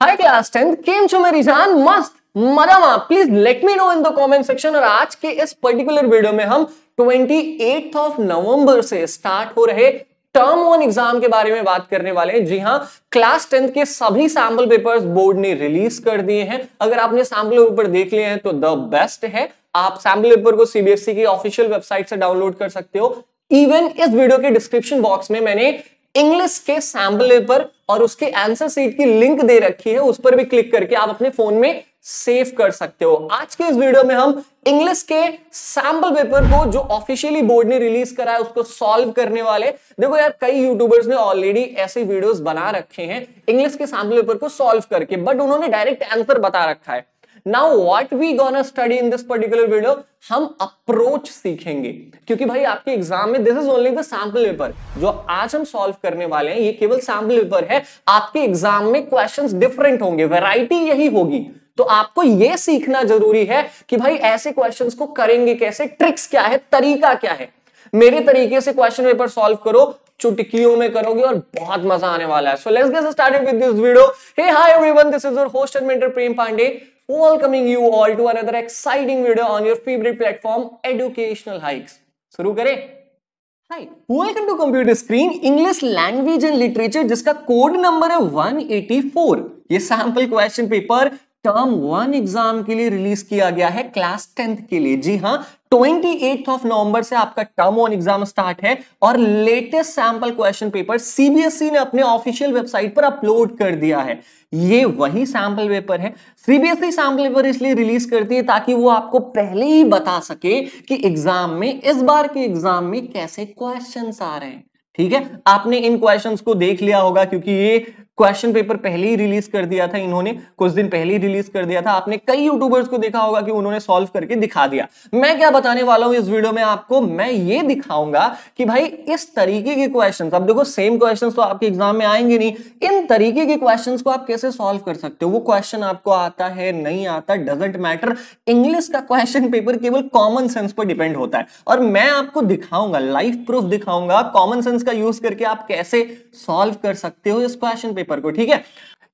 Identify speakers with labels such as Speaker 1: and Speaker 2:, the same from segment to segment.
Speaker 1: हाय class tenth केम छो मेरी जान मस्त मज़ा please let me know in the comment section और आज के इस पर्टिकुलर वीडियो में हम 28th ऑफ़ नवंबर से स्टार्ट हो रहे टर्म वन एग्ज़ाम के बारे में बात करने वाले हैं। जी हाँ क्लास टेंथ के सभी सैंपल पेपर्स बोर्ड ने रिलीज़ कर दिए हैं। अगर आपने सैंपल पेपर देख लिए हैं तो द बेस्ट है। आप सैंपल पेपर को सीबीएसई की ऑफिशियल वेबसाइट से डाउनलोड कर सकते हो। इवन इस वीडियो के डिस्क्रिप्शन बॉक्स में मैंने इंग्लिश के सैंपल पेपर और उसके आंसर सीट की लिंक दे रखी है, उस पर भी क्लिक करके आप अपने फ़ोन में सेव कर सकते हो। आज के इस वीडियो में हम इंग्लिश के सैंपल पेपर को जो ऑफिशियली बोर्ड ने रिलीज़ करा है, उसको सॉल्व करने वाले। देखो यार, कई यूट्यूबर्स ने ऑलरेडी ऐसे वीडियोस बना रखे हैं इंग्लिश के सैंपल पेपर को सॉल्व करके बट उन्होंने डायरेक्ट आंसर बता रखा है। Now what we gonna study in this particular video हम अप्रोच सीखेंगे। क्योंकि भाई, आपके एग्ज़ाम में this is only the sample paper जो आज हम सॉल्व करने वाले हैं, ये केवल सैंपल पेपर है। आपके एग्ज़ाम में क्वेश्चंस डिफरेंट होंगे वैरायटी यही होगी। तो आपको यह सीखना ज़रूरी है कि भाई, ऐसे क्वेश्चंस को करेंगे कैसे ट्रिक्स क्या है, तरीका क्या है। मेरे तरीके से क्वेश्चन पेपर सॉल्व करो, चुटकियों में करोगे और बहुत मज़ा आने वाला है। So let's get started with this video hey hi everyone this is your host and mentor Prem Pandey welcoming you all to another exciting video on your favorite platform, educational hikes. शुरू करें। Hi welcome to computer screen English language and literature जिसका code number है 184 ये sample question paper term one exam के लिए release किया गया है क्लास टेंथ के लिए। जी हाँ ट्वेंटी ऑफ़ नवंबर से आपका टर्म वन एग्ज़ाम स्टार्ट है और latest sample question paper CBSE ने अपने ऑफिशियल वेबसाइट पर अपलोड कर दिया है। ये वही सैंपल पेपर है। सीबीएसई सैंपल पेपर इसलिए रिलीज़ करती है ताकि वो आपको पहले ही बता सके कि एग्ज़ाम में, इस बार के एग्ज़ाम में कैसे क्वेश्चन आ रहे हैं। ठीक है? आपने इन क्वेश्चंस को देख लिया होगा क्योंकि ये क्वेश्चन पेपर पहले ही रिलीज़ कर दिया था इन्होंने, कुछ दिन पहले ही रिलीज़ कर दिया था। आपने कई यूट्यूबर्स को देखा होगा कि उन्होंने सॉल्व करके दिखा दिया। मैं क्या बताने वाला हूँ इस वीडियो में आपको? मैं ये दिखाऊँगा कि भाई इस तरीके के क्वेश्चंस अब देखो सेम क्वेश्चंस तो आपके एग्ज़ाम में आएँगे नहीं। इन तरीके के क्वेश्चन को आप कैसे सॉल्व कर सकते हो? वो क्वेश्चन आपको आता है, नहीं आता डजेंट मैटर इंग्लिश का क्वेश्चन पेपर केवल कॉमन सेंस पर डिपेंड होता है। और मैं आपको दिखाऊँगा लाइफ प्रूफ दिखाऊँगा कॉमन सेंस का यूज़ करके आप कैसे सॉल्व कर सकते हो इस क्वेश्चन पेपर पेपर को, ठीक है?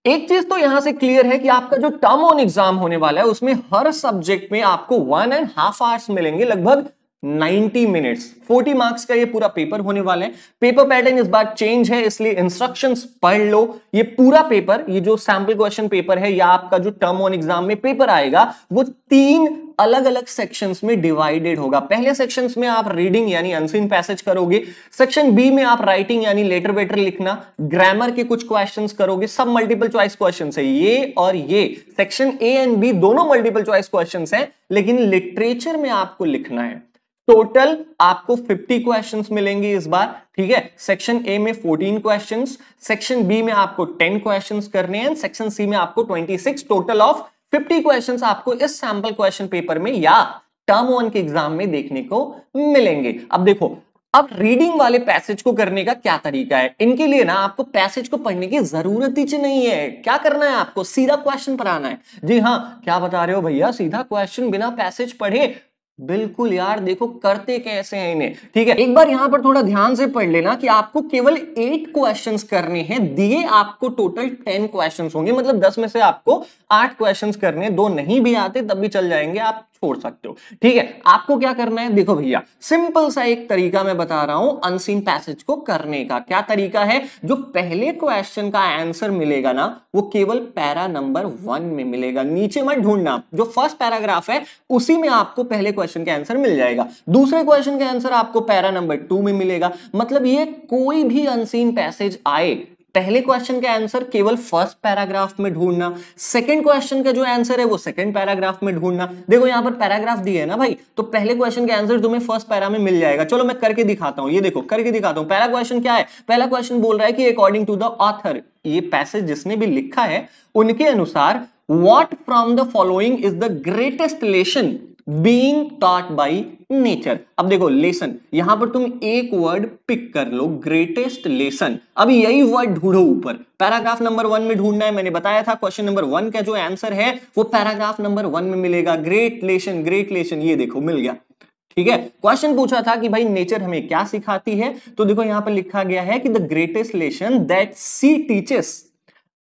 Speaker 1: एक चीज़ तो यहाँ से क्लियर है कि आपका जो टर्म ऑन एग्ज़ाम होने वाला है, उसमें हर सब्जेक्ट में आपको वन एंड हाफ़ आवर्स मिलेंगे, लगभग 90 मिनट्स। 40 मार्क्स का ये पूरा पेपर होने वाला है। पेपर पैटर्न इस बार चेंज है, इसलिए इंस्ट्रक्शंस पढ़ लो। ये पूरा पेपर, ये जो सैंपल क्वेश्चन पेपर है या आपका जो टर्म ऑन एग्ज़ाम में पेपर आएगा, वो तीन अलग अलग सेक्शंस में डिवाइडेड होगा। पहले सेक्शंस में आप रीडिंग यानी अनसीन पैसेज करोगे सेक्शन बी में आप राइटिंग यानी लेटर वेटर लिखना ग्रामर के कुछ क्वेश्चंस करोगे, सब मल्टीपल चॉइस क्वेश्चंस है। ये और ये। सेक्शन ए एंड बी दोनों मल्टीपल चॉइस क्वेश्चंस हैं, लेकिन लिटरेचर में आपको लिखना है। टोटल आपको 50 क्वेश्चंस मिलेंगे इस बार, ठीक है? सेक्शन ए में 14 क्वेश्चंस सेक्शन बी में आपको 10 क्वेश्चंस करने हैं सेक्शन सी में आपको 26 टोटल ऑफ़ 50 क्वेश्चंस आपको इस सैंपल क्वेश्चन पेपर में या टर्म वन के एग्ज़ाम में देखने को मिलेंगे। अब देखो, अब रीडिंग वाले पैसेज को करने का क्या तरीका है? इनके लिए ना आपको पैसेज को पढ़ने की ज़रूरत ही नहीं है। क्या करना है आपको? सीधा क्वेश्चन पर आना है। जी हाँ क्या बता रहे हो भैया? सीधा क्वेश्चन बिना पैसेज पढ़े बिल्कुल यार, देखो करते कैसे हैं इन्हें, ठीक है? एक बार यहाँ पर थोड़ा ध्यान से पढ़ लेना कि आपको केवल एट क्वेश्चंस करने हैं, दिए आपको टोटल टेन क्वेश्चंस होंगे मतलब दस में से आपको आठ क्वेश्चंस करने दो नहीं भी आते, तब भी चल जाएँगे, आप छोड़ सकते हो। ठीक है, आपको क्या करना है? देखो भैया, सिंपल सा एक तरीका मैं बता रहा हूँ अनसीन पैसेज को करने का। क्या तरीका है? जो पहले क्वेश्चन का आंसर मिलेगा ना, वो केवल पैरा नंबर वन में मिलेगा। नीचे मत ढूंढना। जो फ़र्स्ट पैराग्राफ है, उसी में आपको पहले क्वेश्चन का आंसर मिल जाएगा। दूसरे क्वेश्चन का आंसर आपको पैरा नंबर टू में मिलेगा। मतलब ये कोई भी अनसीन पैसेज आए पहले क्वेश्चन का आंसर केवल फ़र्स्ट पैराग्राफ में ढूंढना सेकंड क्वेश्चन का जो आंसर है वो सेकंड पैराग्राफ में ढूंढना। देखो यहाँ पर पैराग्राफ दिए है ना भाई तो पहले क्वेश्चन का आंसर तुम्हें फ़र्स्ट पैरा में मिल जाएगा। चलो मैं करके दिखाता हूँ, ये देखो, करके दिखाता हूँ। पहला क्वेश्चन क्या है? पहला क्वेश्चन बोल रहा है कि अकॉर्डिंग टू द ऑथर ये पैसेज जिसने भी लिखा है, उनके अनुसार what from the following is the greatest lesson being taught by nature अब देखो लेसन यहाँ पर तुम एक वर्ड पिक कर लो ग्रेटेस्ट लेसन अब यही वर्ड ढूंढो ऊपर. पैराग्राफ नंबर वन में ढूंढना है, मैंने बताया था क्वेश्चन नंबर वन का जो आंसर है, वो पैराग्राफ नंबर वन में मिलेगा. ग्रेट लेसन ग्रेट लेसन ये देखो, मिल गया. ठीक है? क्वेश्चन पूछा था कि भाई नेचर हमें क्या सिखाती है? तो देखो, यहाँ पर लिखा गया है कि the greatest lesson that she teaches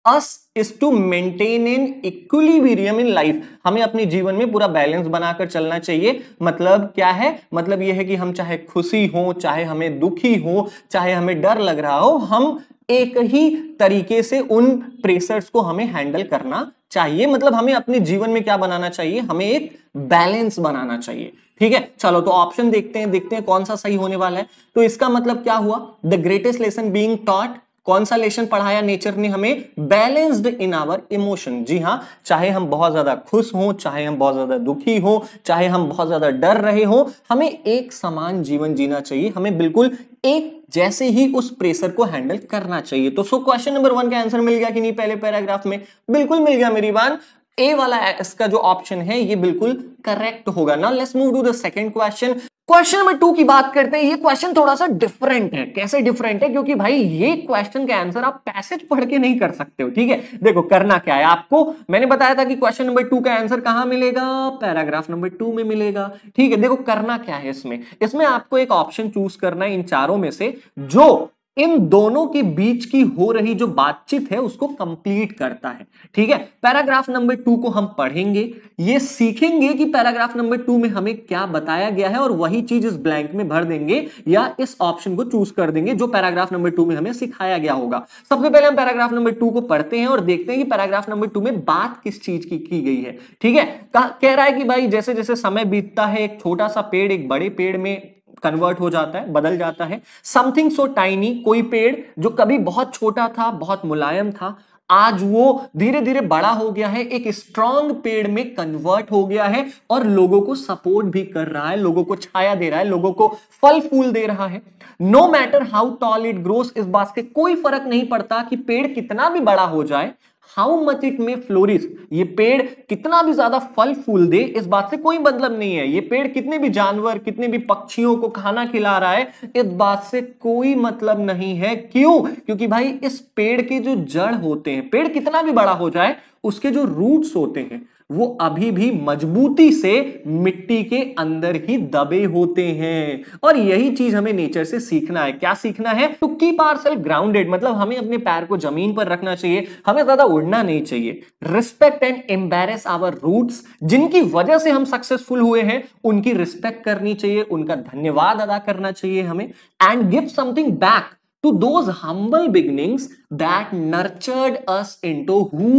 Speaker 1: us is to maintain in equilibrium in life हमें अपने जीवन में पूरा बैलेंस बनाकर चलना चाहिए। मतलब क्या है? मतलब यह है कि हम चाहे खुशी हो, चाहे हमें दुखी हो, चाहे हमें डर लग रहा हो, हम एक ही तरीके से उन प्रेशर्स को हमें हैंडल करना चाहिए। मतलब हमें अपने जीवन में क्या बनाना चाहिए? हमें एक बैलेंस बनाना चाहिए। ठीक है? चलो तो ऑप्शन देखते हैं देखते हैं कौन सा सही होने वाला है। तो इसका मतलब क्या हुआ? The greatest lesson being taught कौन सा लेशन पढ़ाया नेचर ने हमें? बैलेंस्ड इन आवर इमोशन जी हाँ चाहे हम बहुत ज़्यादा खुश हो, चाहे हम बहुत ज़्यादा दुखी हो, चाहे हम बहुत ज़्यादा डर रहे हो, हमें एक समान जीवन जीना चाहिए। हमें बिल्कुल एक जैसे ही उस प्रेशर को हैंडल करना चाहिए। तो सो क्वेश्चन नंबर वन का आंसर मिल गया कि नहीं पहले पैराग्राफ में? बिल्कुल मिल गया मेरी बात। ए वाला इसका जो ऑप्शन है, ये बिल्कुल करेक्ट होगा। ना let's move to the second question question number two की बात करते हैं। ये क्वेश्चन थोड़ा सा डिफरेंट है। कैसे डिफरेंट है? क्योंकि भाई, ये क्वेश्चन का आंसर आप पैसेज पढ़ के नहीं कर सकते हो, ठीक है? देखो, करना क्या है आपको? मैंने बताया था कि क्वेश्चन नंबर टू का आंसर कहाँ मिलेगा? पैराग्राफ नंबर टू में मिलेगा। ठीक है, देखो, करना क्या है इसमें? इसमें आपको एक ऑप्शन चूज़ करना है इन चारों में से, जो इन दोनों के बीच की हो रही जो बातचीत है, उसको कंप्लीट करता है। ठीक है? पैराग्राफ नंबर टू को हम पढ़ेंगे। ये सीखेंगे कि पैराग्राफ नंबर टू में हमें क्या बताया गया है और वही चीज़ इस ब्लैंक में भर देंगे या इस ऑप्शन को चूज़ कर देंगे जो पैराग्राफ नंबर टू में हमें सिखाया गया होगा। सबसे पहले हम पैराग्राफ नंबर टू को पढ़ते हैं और देखते हैं कि पैराग्राफ नंबर टू में बात किस चीज़ की की गई है। ठीक है? कह रहा है कि भाई जैसे जैसे समय बीतता है, एक छोटा सा पेड़, एक बड़े पेड़ में कन्वर्ट हो जाता है, बदल जाता है। समथिंग सो टाइनी कोई पेड़ जो कभी बहुत छोटा था, बहुत मुलायम था, आज वो धीरे धीरे बड़ा हो गया है, एक स्ट्रांग पेड़ में कन्वर्ट हो गया है और लोगों को सपोर्ट भी कर रहा है, लोगों को छाया दे रहा है, लोगों को फल फूल दे रहा है। No matter how tall it grows इस बात से कोई फ़र्क नहीं पड़ता कि पेड़ कितना भी बड़ा हो जाए हाउ मच इट में फ्लोरिश ये पेड़ कितना भी ज़्यादा फल फूल दे, इस बात से कोई मतलब नहीं है। ये पेड़ कितने भी जानवर, कितने भी पक्षियों को खाना खिला रहा है, इस बात से कोई मतलब नहीं है। क्यों? क्योंकि भाई, इस पेड़ के जो जड़ होते हैं, पेड़ कितना भी बड़ा हो जाए, उसके जो रूट्स होते हैं वो अभी भी मजबूती से मिट्टी के अंदर ही दबे होते हैं। और यही चीज़ हमें नेचर से सीखना है। क्या सीखना है? To keep our self grounded मतलब हमें अपने पैर को ज़मीन पर रखना चाहिए। हमें ज़्यादा उड़ना नहीं चाहिए। Respect and embrace our roots जिनकी वजह से हम सक्सेसफुल हुए हैं, उनकी रिस्पेक्ट करनी चाहिए। उनका धन्यवाद अदा करना चाहिए हमें। And give something back to those humble beginnings that nurtured us into who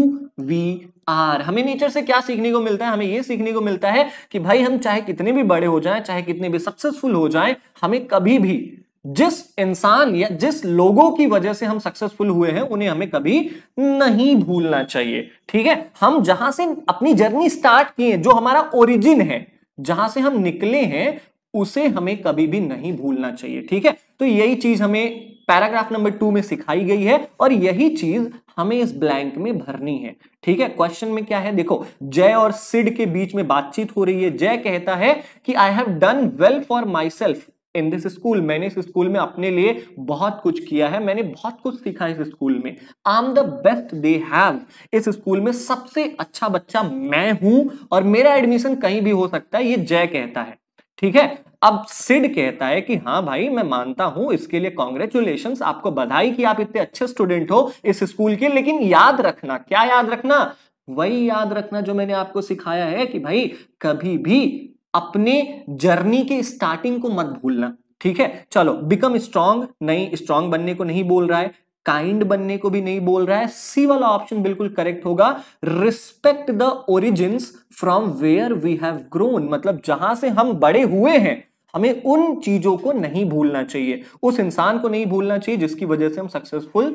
Speaker 1: we are हमें नेचर से क्या सीखने को मिलता है? हमें यह सीखने को मिलता है कि भाई हम चाहे कितने भी बड़े हो जाएँ, चाहे कितने भी सक्सेसफुल हो जाएँ, हमें कभी भी जिस इंसान या जिस लोगों की वजह से हम सक्सेसफुल हुए हैं, उन्हें हमें कभी नहीं भूलना चाहिए। ठीक है? हम जहाँ से अपनी जर्नी स्टार्ट किए जो हमारा ओरिजिन है, जहाँ से हम निकले हैं, उसे हमें कभी भी नहीं भूलना चाहिए। ठीक है? तो यही चीज़ हमें पैराग्राफ नंबर टू में सिखाई गई है और यही चीज़ हमें इस ब्लैंक में भरनी है। ठीक है? क्वेश्चन में क्या है? देखो, जय और सिड के बीच में बातचीत हो रही है। जय कहता है कि I have done well for myself in this school मैंने इस स्कूल में अपने लिए बहुत कुछ किया है। मैंने बहुत कुछ सीखा इस स्कूल में। I am the best they have इस स्कूल में सबसे अच्छा बच्चा मैं हूँ और मेरा एडमिशन कहीं भी हो सकता है, ये जय कहता है। ठीक है? अब सिड कहता है कि हाँ भाई, मैं मानता हूँ, इसके लिए कॉन्ग्रेचुलेशन आपको बधाई कि आप इतने अच्छे स्टूडेंट हो इस स्कूल के, लेकिन याद रखना, क्या याद रखना? वही याद रखना जो मैंने आपको सिखाया है कि भाई, कभी भी अपने जर्नी के स्टार्टिंग को मत भूलना, ठीक है? चलो बिकम स्ट्रांग नहीं स्ट्रांग बनने को नहीं बोल रहा है काइंड बनने को भी नहीं बोल रहा है। सी वाला ऑप्शन बिल्कुल करेक्ट होगा। Respect the origin from where we have grown मतलब जहाँ से हम बड़े हुए हैं, हमें उन चीज़ों को नहीं भूलना चाहिए। उस इंसान को नहीं भूलना चाहिए जिसकी वजह से हम सक्सेसफुल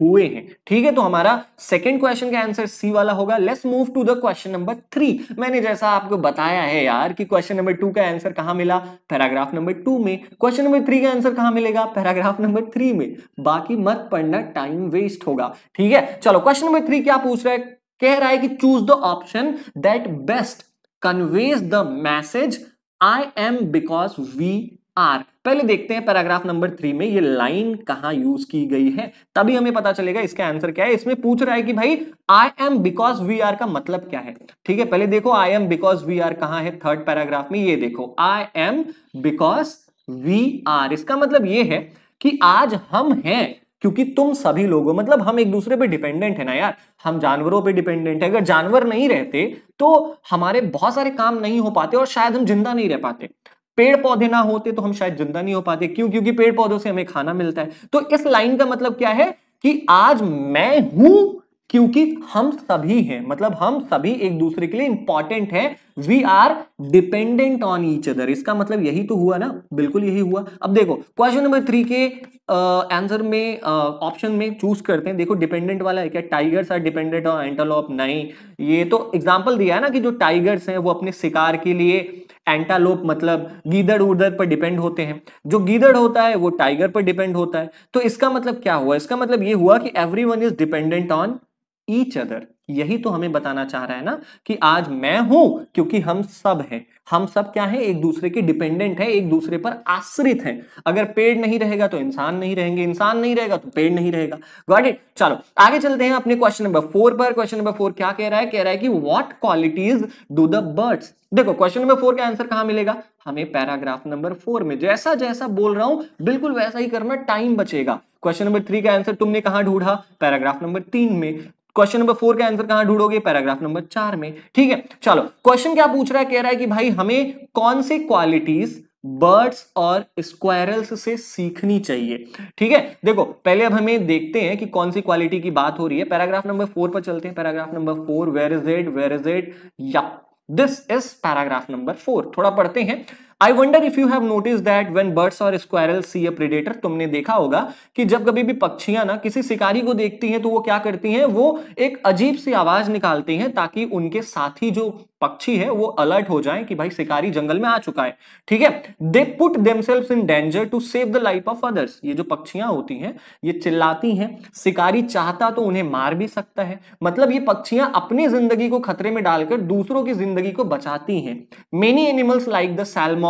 Speaker 1: हुए हैं। ठीक है तो हमारा सेकंड क्वेश्चन का आंसर सी वाला होगा। Let's move to the question number three मैंने जैसा आपको बताया है यार कि क्वेश्चन नंबर टू का आंसर कहाँ मिला? पैराग्राफ नंबर टू में। क्वेश्चन नंबर थ्री का आंसर कहाँ मिलेगा? पैराग्राफ नंबर थ्री में। बाकी मत पढ़ना टाइम वेस्ट होगा। ठीक है, चलो क्वेश्चन नंबर थ्री क्या पूछ रहा है? कह रहा है कि choose the option that best conveys the message I am because we are पहले देखते हैं पैराग्राफ नंबर थ्री में ये लाइन कहाँ यूज़ की गई है। तभी हमें पता चलेगा इसका आंसर क्या है। इसमें पूछ रहा है कि भाई I am because we are का मतलब क्या है? ठीक है, पहले देखो I am because we are कहाँ है? थर्ड पैराग्राफ में ये देखो। I am because we are इसका मतलब ये है कि आज हम हैं, क्योंकि तुम सभी लोगों मतलब हम एक दूसरे पे डिपेंडेंट है ना यार। हम जानवरों पे डिपेंडेंट है। अगर जानवर नहीं रहते तो हमारे बहुत सारे काम नहीं हो पाते और शायद हम ज़िंदा नहीं रह पाते। पेड़ पौधे ना होते तो हम शायद ज़िंदा नहीं हो पाते। क्यों? क्योंकि पेड़ पौधों से हमें खाना मिलता है। तो इस लाइन का मतलब क्या है कि आज मैं हूँ क्योंकि हम सभी हैं। मतलब हम सभी एक दूसरे के लिए इंपॉर्टेंट हैं। We are dependent on each other इसका मतलब यही तो हुआ ना? बिल्कुल यही हुआ। अब देखो क्वेश्चन नंबर थ्री के आंसर में ऑप्शन में चूज़ करते हैं। देखो डिपेंडेंट वाला है क्या? Tigers are dependent on antelope नहीं। ये तो एग्ज़ाम्पल दिया है ना कि जो टाइगर्स हैं, वो अपने शिकार के लिए एंटालोप मतलब गीदड़ उदड़ पर डिपेंड होते हैं। जो गीदड़ होता है, वो टाइगर पर डिपेंड होता है। तो इसका मतलब क्या हुआ? इसका मतलब ये हुआ कि every one is dependent on each other यही तो हमें बताना चाह रहा है ना कि आज मैं हूँ क्योंकि हम सब हैं। हम सब क्या है? एक दूसरे के डिपेंडेंट है, एक दूसरे पर आश्रित हैं। अगर पेड़ नहीं रहेगा तो इंसान नहीं रहेंगे। इंसान नहीं रहेगा तो पेड़ नहीं रहेगा। गॉट इट चलो, आगे चलते हैं अपने क्वेश्चन नंबर फोर पर। क्वेश्चन नंबर फोर क्या कह रहा है? कह रहा है कि what qualities do the birds देखो क्वेश्चन नंबर फोर का आंसर कहाँ मिलेगा? हमें पैराग्राफ नंबर फोर में। जैसा जैसा बोल रहा हूँ, बिल्कुल वैसा ही करना टाइम बचेगा। क्वेश्चन नंबर थ्री का आंसर तुमने कहाँ ढूंढा? पैराग्राफ नंबर तीन में। क्वेश्चन नंबर फोर का आंसर कहाँ ढूंढोगे? पैराग्राफ नंबर चार में। ठीक है? चलो क्वेश्चन क्या पूछ रहा है? कह रहा है कि भाई हमें कौन सी क्वालिटीज बर्ड्स और स्क्वायरल्स से सीखनी चाहिए? ठीक है? देखो, पहले अब हमें देखते हैं कि कौन सी क्वालिटी की बात हो रही है। पैराग्राफ नंबर फोर पर चलते हैं। Paragraph number four where is it where is it या this is paragraph number four थोड़ा पढ़ते हैं। I wonder if you have notice that when birds और स्क्वायरल सी अ प्रेडेटर तुमने देखा होगा कि जब कभी भी पक्षियाँ ना किसी शिकारी को देखती हैं तो वो क्या करती हैं? वो एक अजीब सी आवाज़ निकालती हैं ताकि उनके साथी जो पक्षी है, वो अलर्ट हो जाए कि भाई शिकारी जंगल में आ चुका है। ठीक है? They put themselves in danger to save the life of others ये जो पक्षियाँ होती हैं, ये चिल्लाती हैं। शिकारी चाहता तो उन्हें मार भी सकता है। मतलब ये पक्षियाँ अपनी ज़िंदगी को खतरे में डालकर दूसरों की ज़िंदगी को बचाती हैं। Many animals like the salmon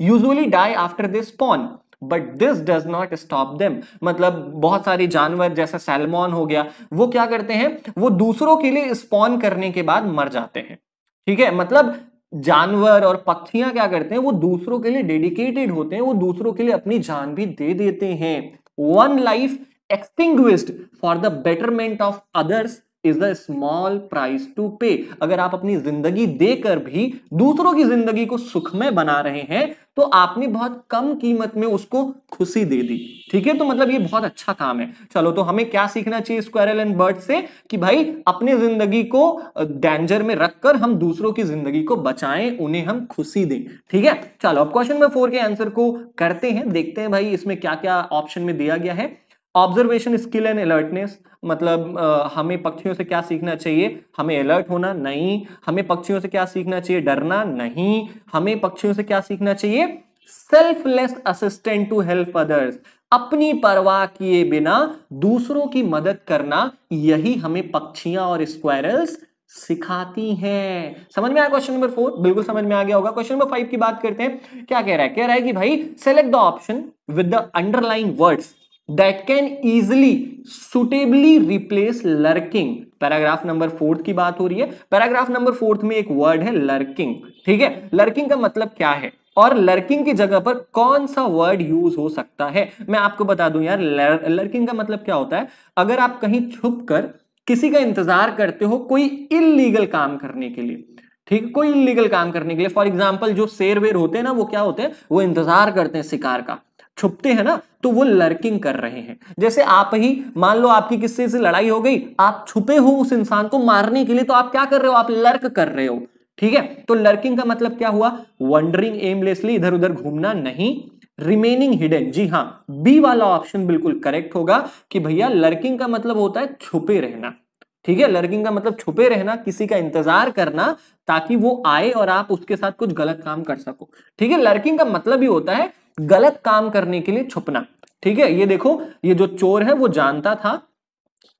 Speaker 1: usually die after this spawn but this does not stop them मतलब बहुत सारे जानवर, जैसा सैलमॉन हो गया, वो क्या करते हैं? वो दूसरों के लिए स्पॉन करने के बाद मर जाते हैं। ठीक है? मतलब जानवर और पक्षियाँ क्या करते हैं? वो दूसरों के लिए डेडिकेटेड होते हैं, वो दूसरों के लिए अपनी जान भी दे देते हैं। One life extinguished for the betterment of others is the small price to pay अगर आप अपनी ज़िंदगी देकर भी दूसरों की ज़िंदगी को सुखमय बना रहे हैं तो आपने बहुत कम कीमत में उसको खुशी दे दी। ठीक है? तो मतलब ये बहुत अच्छा काम है। चलो तो हमें क्या सीखना चाहिए स्क्वायरल एंड बर्ड से? कि भाई, अपनी ज़िंदगी को डेंजर में रखकर हम दूसरों की ज़िंदगी को बचाएँ, उन्हें हम खुशी दें। ठीक है? चलो, अब क्वेश्चन नंबर फोर के आंसर को करते हैं। देखते हैं भाई, इसमें क्या क्या ऑप्शन में दिया गया है। ऑब्जर्वेशन स्किल एंड अलर्टनेस मतलब आ, हमें पक्षियों से क्या सीखना चाहिए? हमें अलर्ट होना नहीं। हमें पक्षियों से क्या सीखना चाहिए? डरना नहीं। हमें पक्षियों से क्या सीखना चाहिए? Selfless assistant to help others अपनी परवाह किए बिना दूसरों की मदद करना यही हमें पक्षियाँ और स्क्वायरल्स सिखाती हैं। समझ में आया क्वेश्चन नंबर फोर बिल्कुल समझ में आ गया होगा। क्वेश्चन नंबर फाइव की बात करते हैं। क्या कह रहा है? कह रहा है कि भाई select the option with the underline words that can easily suitably replace lurking paragraph number fourth की बात हो रही है। पैराग्राफ नंबर फोर्थ में एक वर्ड है लर्किंग ठीक है? लर्किंग का मतलब क्या है? और लर्किंग की जगह पर कौन सा वर्ड यूज़ हो सकता है? मैं आपको बता दूँ यार लर्किंग का मतलब क्या होता है? अगर आप कहीं छुप कर किसी का इंतज़ार करते हो कोई इलीगल काम करने के लिए, ठीक? कोई इलीगल काम करने के लिए फॉर एग्ज़ाम्पल जो शेर वेर होते हैं ना, वो क्या होते हैं? वो इंतज़ार करते हैं शिकार का। छुपते हैं ना तो वो लर्किंग कर रहे हैं। जैसे आप ही, मान लो आपकी किससे से लड़ाई हो गई, आप छुपे हो उस इंसान को मारने के लिए तो आप क्या कर रहे हो? आप लर्क कर रहे हो, ठीक है? तो लर्किंग का मतलब क्या हुआ? वंडरिंग एमलेसली इधर उधर घूमना नहीं। रिमेनिंग हिडन जी हाँ बी वाला ऑप्शन बिल्कुल करेक्ट होगा कि भैया लर्किंग का मतलब होता है छुपे रहना, ठीक है? लर्किंग का मतलब छुपे रहना, किसी का इंतज़ार करना, ताकि वो आए और आप उसके साथ कुछ गलत काम कर सको, ठीक है? लर्किंग का मतलब ही होता है गलत काम करने के लिए छुपना। ठीक है? ये देखो, ये जो चोर है, वो जानता था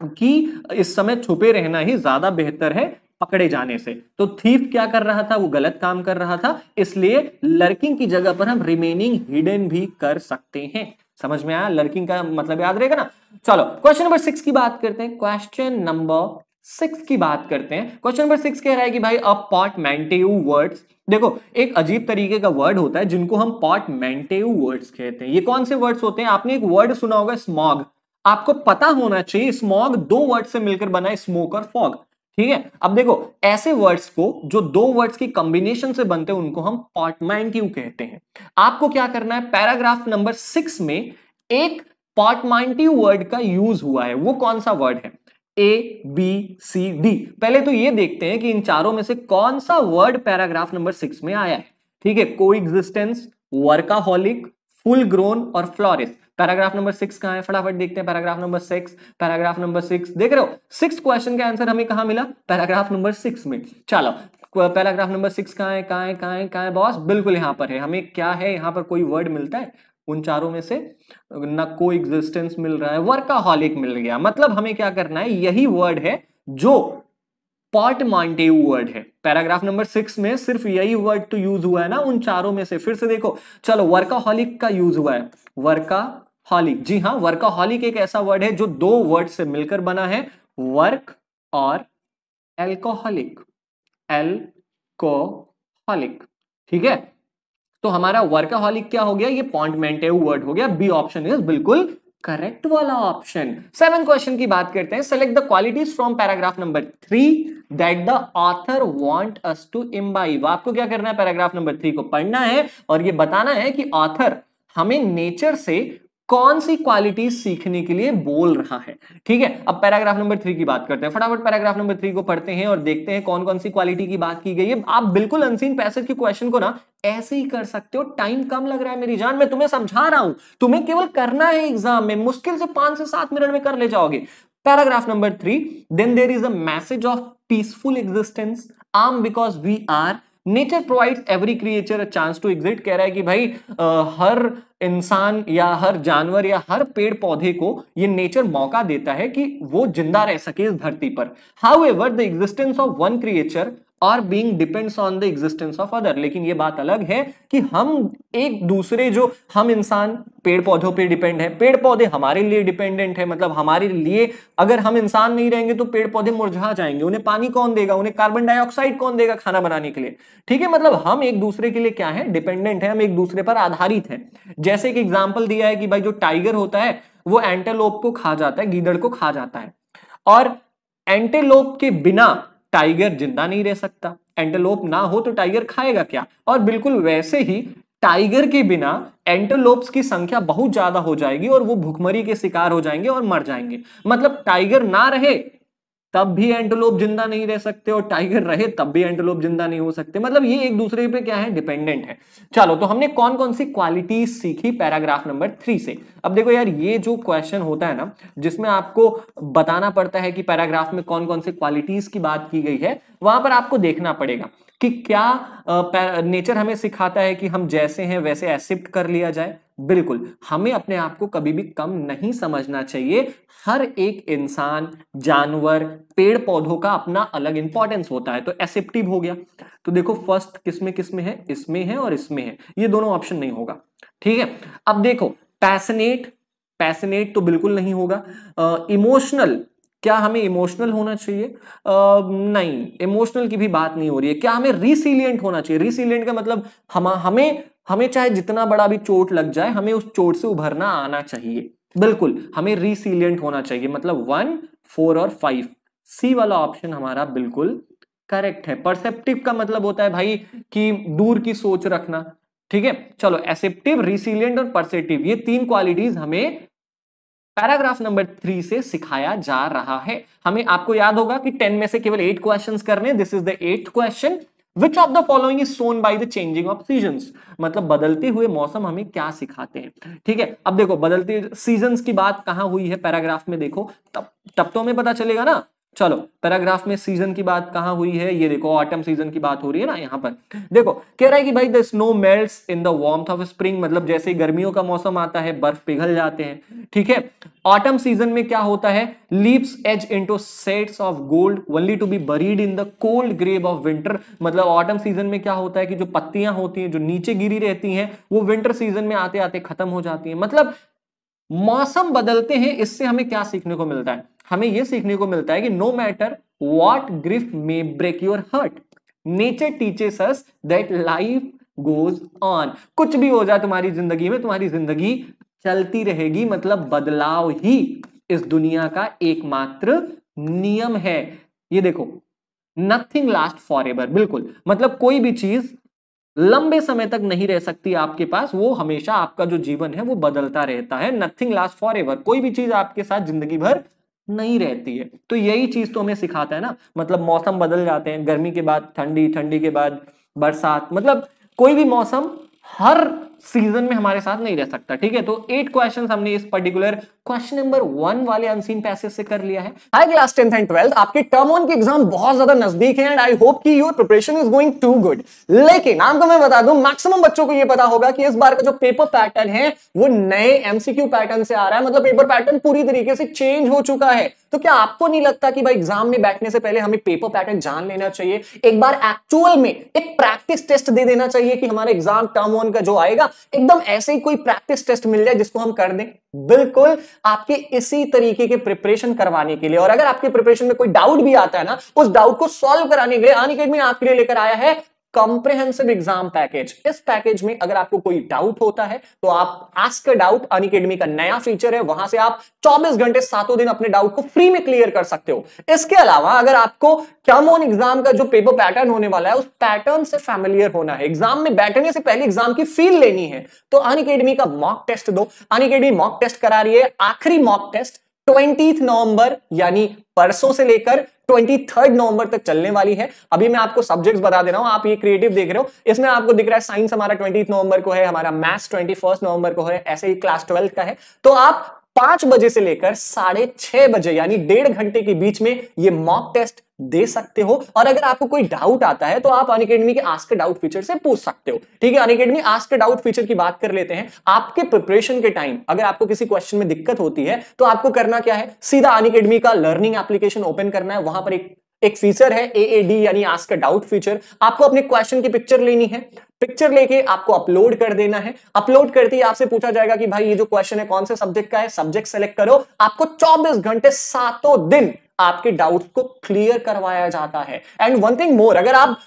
Speaker 1: कि इस समय छुपे रहना ही ज़्यादा बेहतर है पकड़े जाने से। तो थीफ क्या कर रहा था? वो गलत काम कर रहा था, इसलिए लर्किंग की जगह पर हम रिमेनिंग हिडन भी कर सकते हैं। समझ में आया? लर्किंग का मतलब याद रहेगा ना? चलो क्वेश्चन नंबर सिक्स की बात करते हैं। क्वेश्चन नंबर सिक्स की बात करते हैं। क्वेश्चन नंबर सिक्स कह रहा है कि भाई अ पॉटमेंटेव वर्ड्स देखो, एक अजीब तरीके का वर्ड होता है जिनको हम पॉटमेंटेव वर्ड्स कहते हैं। ये कौन से वर्ड्स होते हैं? आपने एक वर्ड सुना होगा स्मॉग आपको पता होना चाहिए स्मॉग दो वर्ड से मिलकर बना है स्मोक और फॉग ठीक है? अब देखो, ऐसे वर्ड्स को, जो दो वर्ड्स की कॉम्बिनेशन से बनते हैं, उनको हम पॉटमैंट्यू कहते हैं। आपको क्या करना है? पैराग्राफ नंबर सिक्स में एक पॉटमैंट्यू वर्ड का यूज़ हुआ है। वो कौन सा वर्ड है? ए बी सी डी पहले तो ये देखते हैं कि इन चारों में से कौन सा वर्ड पैराग्राफ नंबर सिक्स में आया है। ठीक है को एग्जिस्टेंस वर्काहॉलिक फुल ग्रोन और फ्लोरिस पैराग्राफ नंबर सिक्स कहाँ है? फटाफट देखते हैं paragraph number six paragraph number six देख रहे हो सिक्स क्वेश्चन का आंसर हमें कहा मिला? पैराग्राफ नंबर सिक्स में। चलो पैराग्राफ नंबर सिक्स कहाँ है कहाँ है कहाँ है कहाँ है? बॉस बिल्कुल यहाँ पर है। हमें क्या है? यहाँ पर कोई वर्ड मिलता है? उन चारों में से, न को एग्जिस्टेंस मिल रहा है वर्काहॉलिक मिल गया। मतलब हमें क्या करना है? यही वर्ड है जो पॉट मांटेव वर्ड है। पैराग्राफ नंबर सिक्स में सिर्फ़ यही वर्ड तो यूज़ हुआ है ना, उन चारों में से। फिर से देखो, चलो वर्काहॉलिक का यूज़ हुआ है। वर्काहॉलिक जी हाँ वर्काहॉलिक एक ऐसा वर्ड है जो दो वर्ड से मिलकर बना है। वर्क और एल्कोहलिक एल्कोहलिक ठीक है? तो हमारा वर्काहॉलिक क्या हो गया? ये पॉन्टमेंटेव वर्ड हो गया। बी ऑप्शन इज़ बिल्कुल करेक्ट वाला ऑप्शन सेवन क्वेश्चन की बात करते हैं। Select the qualities from paragraph number three that the author want us to imbibe आपको क्या करना है? पैराग्राफ नंबर थ्री को पढ़ना है और ये बताना है कि ऑथर हमें नेचर से कौन सी क्वालिटी सीखने के लिए बोल रहा है? ठीक है, अब पैराग्राफ नंबर थ्री की बात करते हैं। फटाफट पैराग्राफ नंबर थ्री को पढ़ते हैं और देखते हैं कौन कौन सी क्वालिटी की बात की गई है। आप बिल्कुल अनसीन पैसेज के क्वेश्चन को ना ऐसे ही कर सकते हो। टाइम कम लग रहा है मेरी जान। मैं तुम्हें समझा रहा हूँ। तुम्हें केवल करना है एग्ज़ाम में। मुश्किल से पाँच से सात मिनट में कर ले जाओगे। Paragraph number three then there is a message of peaceful existence um because we are nature provides every creature a chance to exit कह रहा है कि भाई आ, हर इंसान या हर जानवर या हर पेड़ पौधे को ये नेचर मौका देता है कि वो ज़िंदा रह सके इस धरती पर। However the existence of one creature are being depends on the existence of other लेकिन ये बात अलग है कि हम एक दूसरे जो, हम इंसान पेड़ पौधों पे डिपेंड है। पेड़ पौधे हमारे लिए डिपेंडेंट है। मतलब हमारे लिए अगर हम इंसान नहीं रहेंगे तो पेड़ पौधे मुरझा जाएँगे। उन्हें पानी कौन देगा? उन्हें कार्बन डाइऑक्साइड कौन देगा खाना बनाने के लिए? ठीक है? मतलब हम एक दूसरे के लिए क्या है? डिपेंडेंट है। हम एक दूसरे पर आधारित है। जैसे कि एग्ज़ाम्पल दिया है कि भाई जो टाइगर होता है, वो एंटेलोप को खा जाता है, गीदड़ को खा जाता है। और एंटेलोप के बिना टाइगर ज़िंदा नहीं रह सकता। एंटेलोप ना हो तो टाइगर खाएगा क्या? और बिल्कुल वैसे ही टाइगर के बिना एंटेलोप्स की संख्या बहुत ज़्यादा हो जाएगी और वो भुखमरी के शिकार हो जाएँगे और मर जाएँगे। मतलब टाइगर ना रहे तब भी एंटोलोप ज़िंदा नहीं रह सकते और टाइगर रहे, तब भी एंटोलोप ज़िंदा नहीं हो सकते। मतलब ये एक दूसरे पे क्या है? डिपेंडेंट है। चलो तो हमने कौन कौन सी क्वालिटी सीखी पैराग्राफ नंबर थ्री से? अब देखो यार, ये जो क्वेश्चन होता है ना, जिसमें आपको बताना पड़ता है कि पैराग्राफ में कौन कौन सी क्वालिटीज की बात की गई है, वहाँ पर आपको देखना पड़ेगा। कि क्या नेचर हमें सिखाता है कि हम जैसे हैं, वैसे एक्सेप्ट कर लिया जाए? बिल्कुल। हमें अपने आप को कभी भी कम नहीं समझना चाहिए। हर एक इंसान, जानवर पेड़ पौधों का अपना अलग इंपॉर्टेंस होता है तो एसेप्टिव हो गया। तो देखो फ़र्स्ट किसमें किसमें है? इसमें है और इसमें है। ये दोनों ऑप्शन नहीं होगा। ठीक है? अब देखो पैसनेट पैसनेट तो बिल्कुल नहीं होगा। इमोशनल क्या हमें इमोशनल होना चाहिए? आ, नहीं इमोशनल की भी बात नहीं हो रही है। क्या हमें रिसिलियंट होना चाहिए? रिसिलियंट का मतलब हम हमें हमें चाहे जितना बड़ा भी चोट लग जाए हमें उस चोट से उभरना आना चाहिए। बिल्कुल हमें रिसिलियंट होना चाहिए। मतलब वन फोर और फाइव सी वाला ऑप्शन हमारा बिल्कुल करेक्ट है। परसेप्टिव का मतलब होता है भाई कि दूर की सोच रखना। ठीक है? चलो एसेप्टिव रिसिलियंट और परसेप्टिव ये तीन क्वालिटीज हमें पैराग्राफ नंबर थ्री से सिखाया जा रहा है। हमें आपको याद होगा कि टेन में से केवल एट क्वेश्चन करने this is the eight question which of the following is shown by the changing of season मतलब बदलते हुए मौसम हमें क्या सिखाते हैं? ठीक है, अब देखो, बदलते सीज़न की बात कहाँ हुई है? पैराग्राफ में देखो, तब तब तो हमें पता चलेगा ना। चलो, पैराग्राफ में सीज़न की बात कहाँ हुई है? ये देखो, ऑटम सीज़न की बात हो रही है ना यहाँ पर। देखो, कह रहा है कि भाई the snow melts in the warmth of spring मतलब जैसे गर्मियों का मौसम आता है, बर्फ़ पिघल जाते हैं, ठीक है? ऑटम सीज़न में क्या होता है? Leaves age into sets of gold only to be buried in the cold grave of winter मतलब ऑटम सीज़न में क्या होता है कि जो पत्तियाँ होती हैं, जो नीचे गिरी रहती हैं, वो विंटर सीज़न में आते आते खत्म हो जाती हैं। मतलब मौसम बदलते हैं, इससे हमें क्या सीखने को मिलता है? हमें यह सीखने को मिलता है कि no matter what grief may break your heart nature teaches us that life goes on कुछ भी हो जाए तुम्हारी ज़िंदगी में, तुम्हारी ज़िंदगी चलती रहेगी मतलब बदलाव ही इस दुनिया का एकमात्र नियम है। ये देखो नथिंग लास्ट फॉर एवर बिल्कुल। मतलब कोई भी चीज़ लंबे समय तक नहीं रह सकती आपके पास, वो हमेशा आपका जो जीवन है, वो बदलता रहता है। नथिंग लास्ट फॉर एवर कोई भी चीज़ आपके साथ ज़िंदगी भर नहीं रहती है। तो यही चीज़ तो हमें सिखाता है ना। मतलब मौसम बदल जाते हैं, गर्मी के बाद ठंडी ठंडी के बाद बरसात। मतलब कोई भी मौसम, हर सीज़न में हमारे साथ नहीं रह सकता, ठीक है? तो एट क्वेश्चन हमने इस पर्टिकुलर क्वेश्चन नंबर वन वाले अनसीन पैसेज से कर लिया है। Hi class tenth and twelfth आपके टर्म वन के एग्ज़ाम बहुत ज़्यादा नज़दीक है एंड आई होप कि your preparation is going to good लेकिन आपको मैं बता दूँ मैक्सिमम बच्चों को यह पता होगा कि इस बार का जो पेपर पैटर्न है, वो नए एमसीक्यू पैटर्न से आ रहा है। मतलब पेपर पैटर्न पूरी तरीके से चेंज हो चुका है। तो क्या आपको नहीं लगता कि भाई एग्ज़ाम में बैठने से पहले हमें पेपर पैटर्न जान लेना चाहिए? एक बार एक्चुअल में एक प्रैक्टिस टेस्ट दे देना चाहिए कि हमारा एग्ज़ाम टर्म वन का जो आएगा एकदम ऐसे ही कोई प्रैक्टिस टेस्ट मिल जाए जिसको हम कर दें। बिल्कुल आपके इसी तरीके के प्रिपरेशन करवाने के लिए। और अगर आपके प्रिपरेशन में कोई डाउट भी आता है ना, उस डाउट को सॉल्व कराने के लिए अन आपके लिए लेकर आया है कॉम्प्रिहेंसिव एग्ज़ाम पैकेज इस पैकेज में अगर आपको कोई डाउट होता है तो आप आस्क डाउट अन अकेडमी का नया फीचर है, वहाँ से आप 24 घंटे सातों दिन अपने डाउट को फ्री में क्लियर कर सकते हो। इसके अलावा अगर आपको टर्म ऑन एग्ज़ाम का जो पेपर पैटर्न होने वाला है, उस पैटर्न से फैमिलियर होना है। एग्ज़ाम में बैठने से पहले एग्ज़ाम की फील लेनी है। तो अन अकेडमी का मॉक टेस्ट दो। अन अकेडमी मॉक टेस्ट करा रही है, आखिरी मॉक टेस्ट ट्वेंटी नवंबर, यानी परसों से लेकर ट्वेंटी थर्ड नवंबर तक चलने वाली है। अभी मैं आपको सब्जेक्ट्स बता दे रहा हूँ, आप ये क्रिएटिव देख रहे हो। इसमें आपको दिख रहा है साइंस हमारा ट्वेंटी नवंबर को है, हमारा मैथ्स ट्वेंटी नवंबर को है, ऐसे ही क्लास ट्वेल्थ का है। तो आप पाँच बजे से लेकर साढ़े छह बजे, यानी डेढ़ घंटे के बीच में ये मॉक टेस्ट दे सकते हो। और अगर आपको कोई डाउट आता है तो आप अन के आस्क डाउट फीचर से पूछ सकते हो। ठीक है अनकेडमी आस्क डाउट फीचर की बात कर लेते हैं। आपके प्रिपरेशन के टाइम अगर आपको किसी क्वेश्चन में दिक्कत होती है तो आपको करना क्या है? सीधा अन अकेडमी का लर्निंग एप्लीकेशन ओपन करना है। वहाँ पर एक एक फीचर है एएडी यानी आस्क डाउट फीचर आपको अपने क्वेश्चन की पिक्चर लेनी है। पिक्चर लेके आपको अपलोड कर देना है। अपलोड करते ही आपसे पूछा जाएगा कि भाई, ये जो क्वेश्चन है, कौन से सब्जेक्ट का है? सब्जेक्ट सेलेक्ट करो। आपको 24 घंटे सातों दिन आपके डाउट को क्लियर करवाया जाता है। एंड वन थिंग मोर अगर आप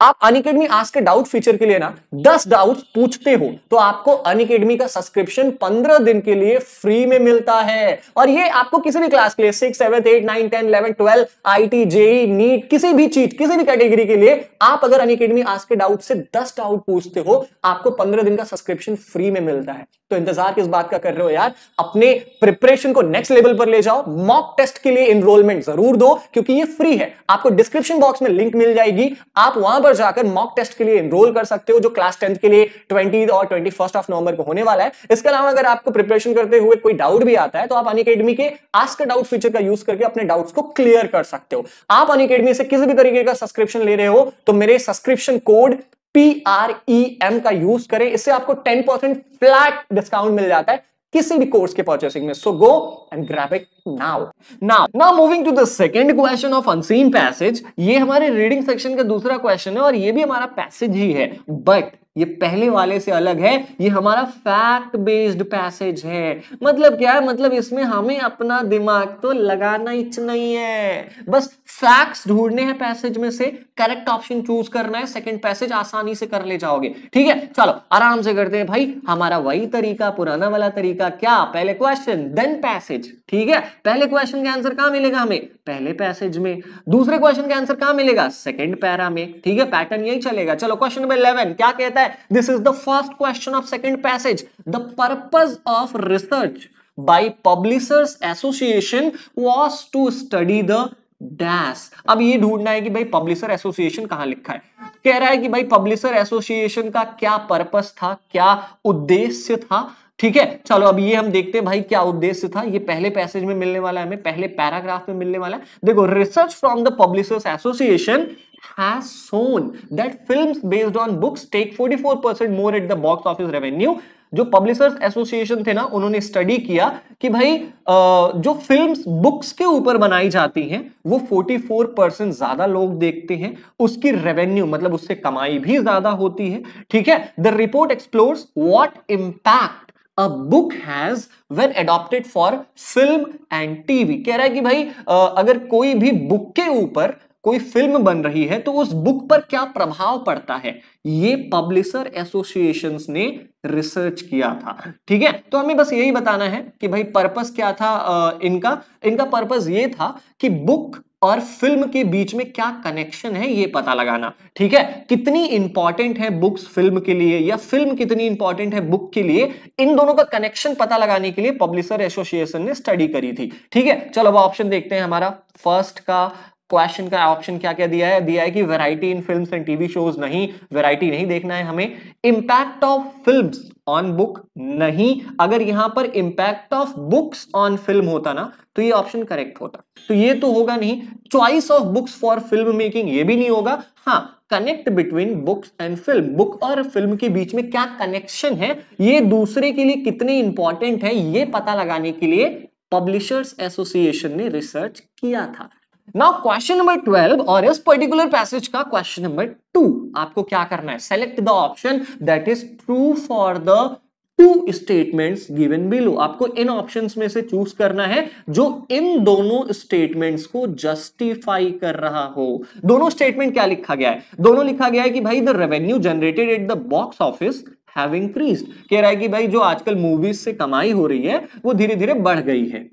Speaker 1: आप अनकेडमी आज के डाउट फीचर के लिए ना 10 डाउट पूछते हो तो आपको अनकेडमी का सब्सक्रिप्शन 15 दिन के लिए फ्री में मिलता है। और ये आपको किसी भी क्लास के लिए six seven eight nine ten eleven twelve I T JEE NEET किसी भी चीज़, किसी भी कैटेगरी के लिए आप अगर अनकेडमी आज के डाउट से 10 डाउट पूछते हो, आपको 15 दिन का सब्सक्रिप्शन फ्री में मिलता है। तो इंतज़ार किस बात का कर रहे हो यार? अपने प्रिपरेशन को नेक्स्ट लेवल पर ले जाओ मॉक टेस्ट के लिए इनरोलमेंट ज़रूर दो, क्योंकि ये फ्री है। आपको डिस्क्रिप्शन बॉक्स में लिंक मिल जाएगी, आप वहाँ पर जाकर मॉक टेस्ट के लिए एनरोल कर सकते हो, जो क्लास टेंथ के लिए ट्वेंटी और ट्वेंटी फ़र्स्ट ऑफ़ नवंबर को होने वाला है। इसके अलावा अगर आपको प्रिपरेशन करते हुए कोई डाउट भी आता है तो आप अन अकेडमी के आस्क डाउट फीचर का यूज़ करके अपने डाउट्स को क्लियर कर सकते हो। आप अन अकेडमी से किसी भी तरीके का सब्सक्रिप्शन ले रहे हो तो मेरे subscription code P R E M का यूज़ करें। इससे आपको टेन परसेंट फ्लैट डिस्काउंट मिल जाता है। किसी भी कोर्स के परचेसिंग में। So go and grab it now now now moving to the second question of unseen passage ये हमारे रीडिंग सेक्शन का दूसरा क्वेश्चन है और ये भी हमारा पैसेज ही है। बट ये पहले वाले से अलग है, ये हमारा फैक्ट बेस्ड पैसेज है। मतलब क्या है? मतलब इसमें हमें अपना दिमाग तो लगाना ही नहीं है। बस फैक्ट्स ढूँढने हैं पैसेज में से करेक्ट ऑप्शन चूज़ करना है सेकंड पैसेज आसानी से कर ले जाओगे। ठीक है? चलो, आराम से करते हैं। भाई, हमारा वही तरीका, पुराना वाला तरीका, क्या? पहले क्वेश्चन देन पैसेज ठीक है? पहले क्वेश्चन का आंसर कहाँ मिलेगा हमें? पहले पैसेज में। दूसरे क्वेश्चन का आंसर कहाँ मिलेगा? सेकंड पैरा में। ठीक है? पैटर्न यही चलेगा। चलो क्वेश्चन नंबर इलेवन क्या कहता है? This is the first question of second passage the purpose of research by publishers association was to study the dash अब ये ढूंढना है कि भाई पब्लिशर एसोसिएशन कहाँ लिखा है? कह रहा है कि भाई पब्लिशर एसोसिएशन का क्या पर्पस था? क्या उद्देश्य था? ठीक है? चलो, अब ये हम देखते हैं भाई क्या उद्देश्य था। ये पहले पैसेज में मिलने वाला है, हमें पहले पैराग्राफ में मिलने वाला है। देखो research from the publishers association has shown that films based on books take 44% more at the box office revenue. जो पब्लिशर्स एसोसिएशन थे ना, उन्होंने स्टडी किया कि भाई जो फिल्म्स बुक्स के ऊपर बनाई जाती हैं, वो 44 परसेंट ज़्यादा लोग देखते हैं। उसकी रेवेन्यू मतलब उससे कमाई भी ज़्यादा होती है। ठीक है? The report explores what impact a book has when adapted for film and TV कह रहा है कि भाई अगर कोई भी बुक के ऊपर कोई फ़िल्म बन रही है तो उस बुक पर क्या प्रभाव पड़ता है? ये पब्लिशर एसोसिएशन ने रिसर्च किया था। ठीक है? तो हमें बस यही बताना है कि भाई पर्पस क्या था इनका? इनका पर्पस ये था कि बुक और फ़िल्म के बीच में क्या कनेक्शन है, ये पता लगाना। ठीक है? कितनी इंपॉर्टेंट है बुक्स फ़िल्म के लिए या फ़िल्म कितनी इंपॉर्टेंट है बुक के लिए, इन दोनों का कनेक्शन पता लगाने के लिए पब्लिशर एसोसिएशन ने स्टडी करी थी। ठीक है? चलो अब ऑप्शन देखते हैं हमारा। फ़र्स्ट का क्वेश्चन का ऑप्शन क्या क्या दिया है? दिया है कि variety in films and TV shows नहीं वैरायटी नहीं देखना है हमें। Impact of films on book नहीं। अगर यहाँ पर impact of books on film होता ना तो ये ऑप्शन करेक्ट होता। तो ये तो होगा नहीं। Choice of books for film making ये भी नहीं होगा। हाँ connect between books and film book और फ़िल्म के बीच में क्या कनेक्शन है? ये दूसरे के लिए कितने इंपॉर्टेंट है, ये पता लगाने के लिए पब्लिशर्स एसोसिएशन ने रिसर्च किया था। नाउ क्वेश्चन नंबर 12 और इस पर्टिकुलर पैसेज का क्वेश्चन नंबर टू आपको क्या करना है? Select the option that is true for the two statements given below आपको इन ऑप्शंस में से चूज़ करना है जो इन दोनों स्टेटमेंट्स को जस्टिफाई कर रहा हो। दोनों स्टेटमेंट क्या लिखा गया है? दोनों लिखा गया है कि भाई the revenue generated at the box office have increase कह रहा है कि भाई, जो आजकल मूवीज़ से कमाई हो रही है, वो धीरे धीरे बढ़ गई है।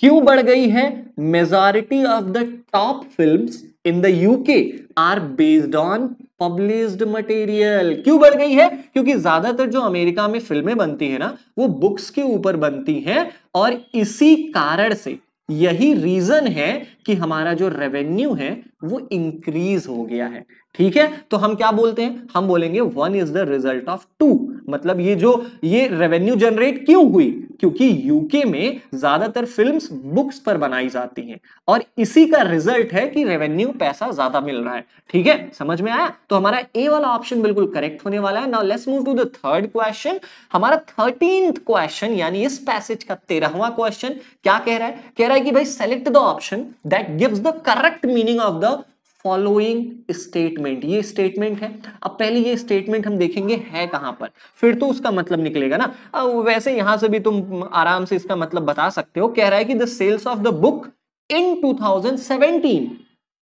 Speaker 1: क्यों बढ़ गई है? Majority of the top films in the UK are based on published material क्यों बढ़ गई है? क्योंकि ज़्यादातर जो अमेरिका में फ़िल्में बनती है ना, वो बुक्स के ऊपर बनती हैं और इसी कारण से यही रीजन है कि हमारा जो रेवेन्यू है, वो इंक्रीज हो गया है। ठीक है? तो हम क्या बोलते हैं? हम बोलेंगे one is the result of two मतलब ये जो, ये रेवेन्यू जनरेट क्यों हुई? क्योंकि यूके में ज़्यादातर फिल्म्स बुक्स पर बनाई जाती हैं। और इसी का रिज़ल्ट है कि रेवेन्यू पैसा ज़्यादा मिल रहा है। ठीक है? समझ में आया? तो हमारा ए वाला ऑप्शन बिल्कुल करेक्ट होने वाला है। Now let's move to the third question हमारा थर्टीन क्वेश्चन यानी इस पैसेज का तेरहवा क्वेश्चन क्या कह रहा है? कह रहा है कि भाई select the option that gives the correct meaning of the following statement ये स्टेटमेंट है। अब पहले ये स्टेटमेंट हम देखेंगे है कहाँ पर। फिर तो उसका मतलब निकलेगा ना। अब वैसे यहाँ से भी तुम आराम से इसका मतलब बता सकते हो। कह रहा है कि the sales of the book in 2017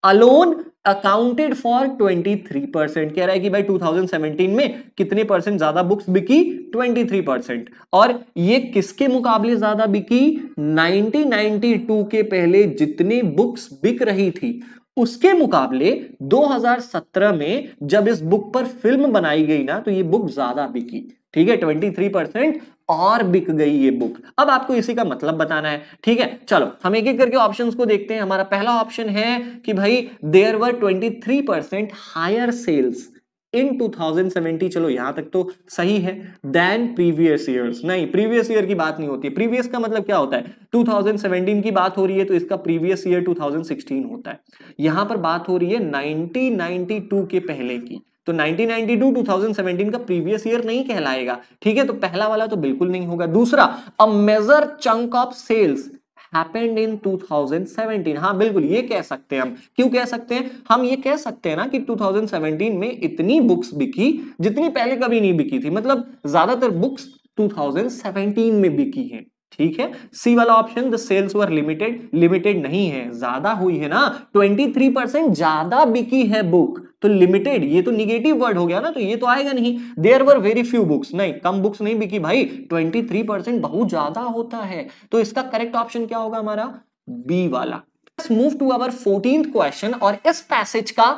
Speaker 1: alone accounted for 23 percent कह रहा है कि भाई 2017 में कितने परसेंट ज़्यादा बुक्स बिकी? 23 परसेंट और ये किसके मुकाबले ज़्यादा बिकी? 1992 के पहले जितनी बुक्स बिक रही थी, उसके मुकाबले 2017 में जब इस बुक पर फ़िल्म बनाई गई ना तो ये बुक ज़्यादा बिकी। ठीक है 23 परसेंट और बिक गई ये बुक अब आपको इसी का मतलब बताना है, ठीक है? चलो, हम एक एक करके ऑप्शंस को देखते हैं। हमारा पहला ऑप्शन है कि भाई there were 23 percent higher sales in 2070 चलो, यहाँ तक तो सही है देन प्रीवियस ईयर्स नहीं प्रीवियस ईयर की बात नहीं होती। प्रीवियस का मतलब क्या होता है? 2017 की बात हो रही है तो इसका प्रीवियस ईयर 2016 होता है। यहाँ पर बात हो रही है 1992 के पहले की। तो 1992 2017 का प्रीवियस ईयर नहीं कहलाएगा। ठीक है तो पहला वाला तो बिल्कुल नहीं होगा। दूसरा a major chunk of sales happened in 2017 हाँ बिल्कुल, ये कह सकते हैं हम। क्यों कह सकते हैं? हम ये कह सकते हैं ना कि 2017 में इतनी बुक्स बिकी, जितनी पहले कभी नहीं बिकी थी। मतलब ज़्यादातर बुक्स 2017 में बिकी हैं। ठीक है? सी वाला option the sales were limited limited नहीं है, ज़्यादा हुई है ना? 23 परसेंट ज़्यादा बिकी है बुक तो लिमिटेड ये तो निगेटिव वर्ड हो गया ना तो ये तो आएगा नहीं. There were very few books नहीं, कम बुक्स नहीं बिकी भाई. 23 परसेंट बहुत ज़्यादा होता है. तो इसका करेक्ट ऑप्शन क्या होगा हमारा? बी वाला. Move to our fourteen question और इस पैसेज का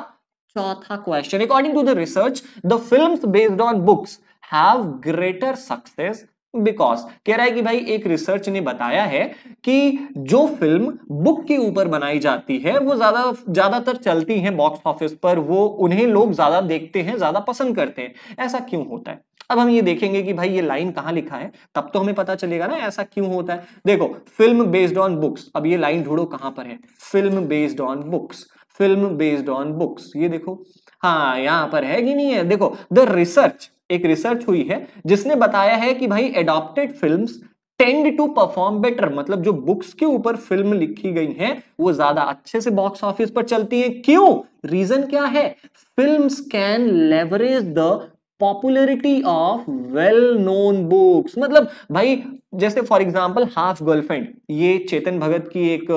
Speaker 1: चौथा question according to the research the film based on books have greater success because कह रहा है कि भाई, एक रिसर्च ने बताया है कि जो फ़िल्म बुक के ऊपर बनाई जाती है, वो ज़्यादा, ज़्यादातर चलती है बॉक्स ऑफ़िस पर, वो उन्हें लोग ज़्यादा देखते हैं, ज़्यादा पसंद करते हैं। ऐसा क्यों होता है? अब हम ये देखेंगे कि भाई, ये लाइन कहाँ लिखा है, तब तो हमें पता चलेगा ना, ऐसा क्यों होता है। देखो फ़िल्म बेस्ड ऑन बुक्स अब ये लाइन ढूंढो कहाँ पर है। Film based on books film based on books ये देखो। हाँ यहाँ पर है कि नहीं है? देखो द रिसर्च एक रिसर्च हुई है, जिसने बताया है कि भाई adapted films tend to perform better मतलब जो बुक्स के ऊपर फ़िल्म लिखी गई हैं, वो ज़्यादा अच्छे से बॉक्स ऑफ़िस पर चलती हैं। क्यों? रीजन क्या है? Film can leverage the popularity of well known books मतलब भाई, जैसे फॉर एग्ज़ाम्पल हाफ़ गर्लफ्रेंड ये चेतन भगत की एक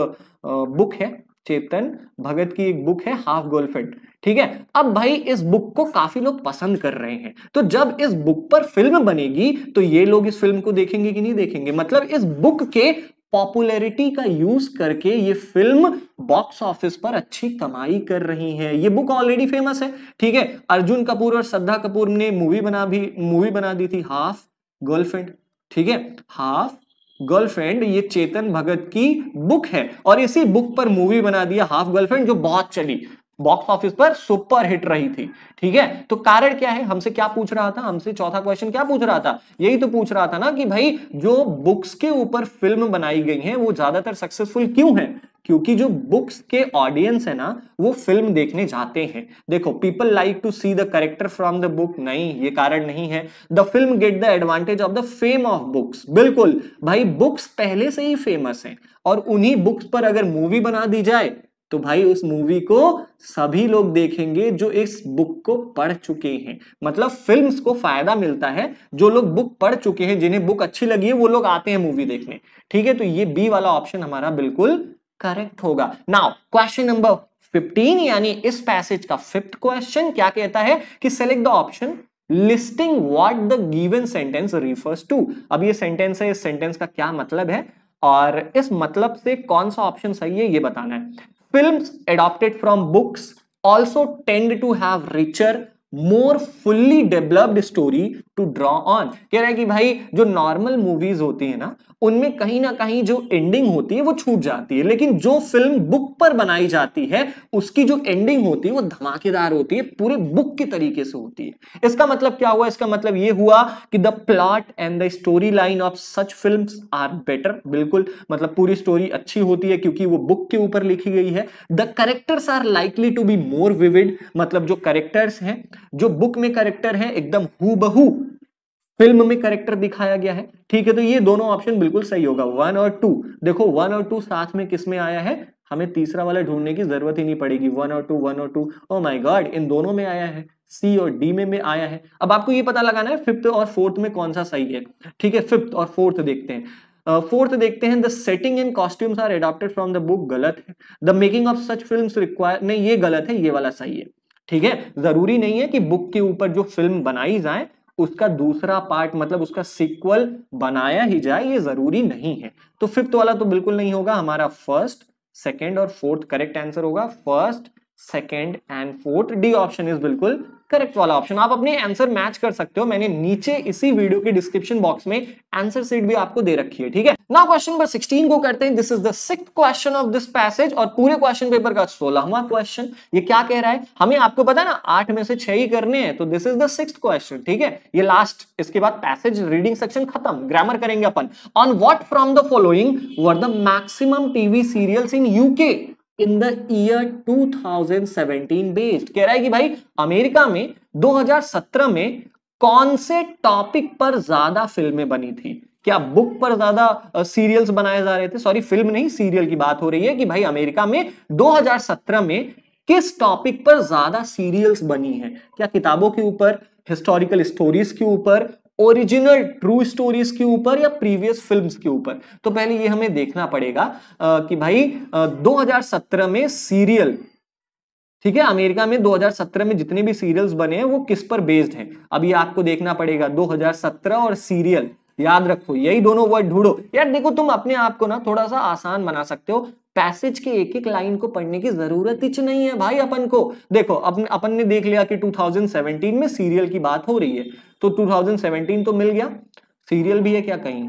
Speaker 1: बुक है। चेतन भगत की एक बुक है हाफ़ गर्लफ्रेंड ठीक है? अब भाई इस बुक को काफ़ी लोग पसंद कर रहे हैं। तो जब इस बुक पर फ़िल्म बनेगी तो ये लोग इस फ़िल्म को देखेंगे कि नहीं देखेंगे? मतलब इस बुक के पॉपुलैरिटी का यूज़ करके ये फ़िल्म बॉक्स ऑफ़िस पर अच्छी कमाई कर रही है। ये बुक ऑलरेडी फ़ेमस है, ठीक है? अर्जुन कपूर और श्रद्धा कपूर ने मूवी बना भी मूवी बना दी थी हाफ़ गर्लफ्रेंड ठीक है? हाफ़ गर्लफ्रेंड ये चेतन भगत की बुक है। और इसी बुक पर मूवी बना दिया हाफ़ गर्लफ्रेंड जो बहुत चली। बॉक्स ऑफ़िस पर सुपर हिट रही थी, ठीक है? तो कारण क्या है? हमसे क्या पूछ रहा था? हमसे चौथा क्वेश्चन क्या पूछ रहा था? यही तो पूछ रहा था ना कि भाई, जो बुक्स के ऊपर फ़िल्म बनाई गई है, वो ज़्यादातर सक्सेसफुल क्यों है? क्योंकि जो बुक्स के ऑडियंस है ना, वो फ़िल्म देखने जाते हैं। देखो people like to see the character from the book नहीं, ये कारण नहीं है। The film get the advantage of the fame of books बिल्कुल, भाई बुक्स पहले से ही फ़ेमस है। और उन्हीं बुक्स पर अगर मूवी बना दी जाए तो भाई उस मूवी को सभी लोग देखेंगे जो इस बुक को पढ़ चुके हैं। मतलब फिल्म्स को फ़ायदा मिलता है, जो लोग बुक पढ़ चुके हैं, जिन्हें बुक अच्छी लगी है, वो लोग आते हैं मूवी देखने। ठीक है? तो ये बी वाला ऑप्शन हमारा बिल्कुल करेक्ट होगा। नाउ क्वेश्चन नंबर 15 यानी इस पैसेज का फिफ्थ क्वेश्चन क्या कहता है कि select the option listing what the given sentence refers to अब ये सेंटेंस है, इस सेंटेंस का क्या मतलब है? और इस मतलब से कौन सा ऑप्शन सही है, ये बताना है। Films adopted from books also tend to have richer more fully developed story to draw on कह रहा है कि भाई, जो नॉर्मल मूवीज़ होती है ना, उनमें कहीं ना कहीं जो एंडिंग होती है, वो छूट जाती है। लेकिन जो फ़िल्म बुक पर बनाई जाती है, उसकी जो एंडिंग होती है, वो धमाकेदार होती है, पूरे बुक के तरीके से होती है। इसका मतलब क्या हुआ? इसका मतलब ये हुआ कि the plot and the story line of such film are better बिल्कुल मतलब पूरी स्टोरी अच्छी होती है, क्योंकि वो बुक के ऊपर लिखी गई है। The characters are likely to be more vivid मतलब जो करेक्टर्स हैं, जो बुक में करेक्टर है, एकदम हु बहू फ़िल्म में करेक्टर दिखाया गया है। ठीक है तो ये दोनों ऑप्शन बिल्कुल सही होगा। वन और टू देखो वन और टू साथ में किसमें आया है? हमें तीसरा वाला ढूँढने की ज़रूरत ही नहीं पड़ेगी। वन और टू वन और टू ओ माय गॉड इन दोनों में आया है। सी और डी में में आया है। अब आपको ये पता लगाना है फिफ्थ और फोर्थ में कौन सा सही है। ठीक है फिफ्थ और फोर्थ देखते हैं। फोर्थ uh, देखते हैं the setting and costumes are adapted from the book गलत है। The making of such film require नहीं ये गलत है ये वाला सही है। ठीक है ज़रूरी नहीं है कि बुक के ऊपर जो फ़िल्म बनाई जाए उसका दूसरा पार्ट मतलब उसका सिक्वल बनाया ही जाए, ये ज़रूरी नहीं है। तो फिफ्थ वाला तो बिल्कुल नहीं होगा, हमारा फ़र्स्ट सेकेंड और फोर्थ करेक्ट आंसर होगा। First second and fourth D option is बिल्कुल करेक्ट वाला ऑप्शन आप अपने आंसर मैच कर सकते हो। मैंने नीचे इसी वीडियो के डिस्क्रिप्शन बॉक्स में आंसर सीट भी आपको दे रखी है, ठीक है? नाउ क्वेश्चन नंबर 16 को करते हैं। This is the six question of this passage और पूरे क्वेश्चन पेपर का सोलहवा क्वेश्चन ये क्या कह रहा है? हमें आपको पता है ना, आठ में से छह ही करने हैं तो this is the six question ठीक है? ये लास्ट इसके बाद पैसेज रीडिंग सेक्शन खत्म ग्रामर करेंगे अपन। On what from the following were the maximum TV serials in UK in the year 2017 based कह रहा है कि भाई, अमेरिका में 2017 में कौन से टॉपिक पर ज़्यादा फ़िल्में बनी थी? क्या बुक पर ज़्यादा सीरियल्स बनाए जा रहे थे? सॉरी फ़िल्म नहीं सीरियल की बात हो रही है कि भाई अमेरिका में 2017 में किस टॉपिक पर ज़्यादा सीरियल्स बनी है? क्या किताबों के ऊपर हिस्टोरिकल स्टोरीज के ऊपर ओरिजिनल ट्रू स्टोरीज के ऊपर या प्रीवियस फिल्म्स के ऊपर। तो पहले ये हमें देखना पड़ेगा आ, कि भाई आ, 2017 में सीरियल ठीक है अमेरिका में 2017 में जितने भी सीरियल्स बने हैं वो किस पर बेस्ड हैं? अब ये आपको देखना पड़ेगा 2017 और सीरियल याद रखो यही दोनों वर्ड ढूंढो। यार देखो तुम अपने आप को ना थोड़ा सा आसान बना सकते हो पैसेज के एक एक लाइन को पढ़ने की ज़रूरत ही नहीं है भाई अपन को। देखो अपन अपन ने देख लिया कि 2017 में सीरियल की बात हो रही है। तो 2017 तो मिल गया। सीरियल भी है क्या कहीं?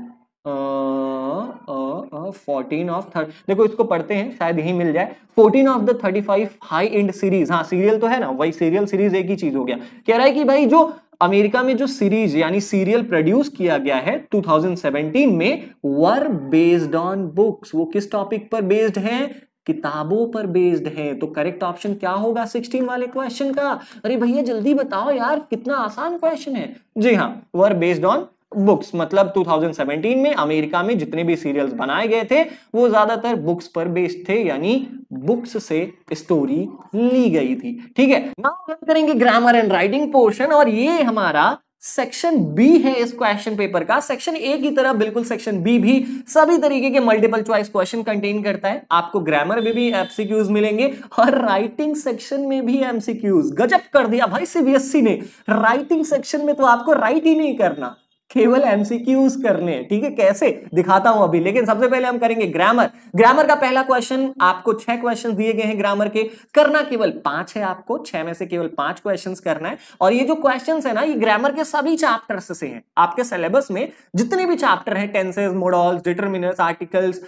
Speaker 1: फोर्टीन ऑफ़ थर्ड देखो इसको पढ़ते हैं, शायद यही मिल जाए। Fourteen of the thirty five high and series हाँ सीरियल तो है ना, वही सीरियल सीरीज़ एक ही चीज़ हो गया। कह रहा है कि भाई जो अमेरिका में जो सीरीज़ यानी सीरियल प्रोड्यूस किया गया है 2017 में वर बेस्ड ऑन बुक्स वो किस टॉपिक पर बेस्ड हैं? किताबों पर बेस्ड है। तो करेक्ट ऑप्शन क्या होगा 16 वाले क्वेश्चन का? अरे भैया, जल्दी बताओ यार, कितना आसान क्वेश्चन है। जी हाँ वर बेस्ड ऑन बुक्स मतलब 2017 में अमेरिका में जितने भी सीरियल्स बनाए गए थे, वो ज़्यादातर बुक्स पर बेस्ड थे, यानी बुक्स से स्टोरी ली गई थी। ठीक है? नाउ हम करेंगे ग्रामर एंड राइटिंग पोर्शन और ये हमारा सेक्शन बी है इस क्वेश्चन पेपर का। सेक्शन ए की तरह बिल्कुल सेक्शन बी भी सभी तरीके के मल्टीपल चॉइस क्वेश्चन कंटेन करता है। आपको ग्रामर में भी एमसीक्यूज मिलेंगे और राइटिंग सेक्शन में भी एमसीक्यूज गजब कर दिया भाई सीबीएसई ने। राइटिंग सेक्शन में तो आपको राइट ही नहीं करना। केवल एमसीक्यूज करने हैं, ठीक है? कैसे? दिखाता हूँ अभी, लेकिन सबसे पहले हम करेंगे ग्रामर ग्रामर का पहला क्वेश्चन आपको छह क्वेश्चन दिए गए हैं ग्रामर के। करना केवल पाँच है आपको, छह में से केवल पाँच क्वेश्चंस करना है। और ये जो क्वेश्चन है ना, ये ग्रामर के सभी चैप्टर्स से हैं। आपके सिलेबस में जितने भी चैप्टर हैं tenses modals determiners articles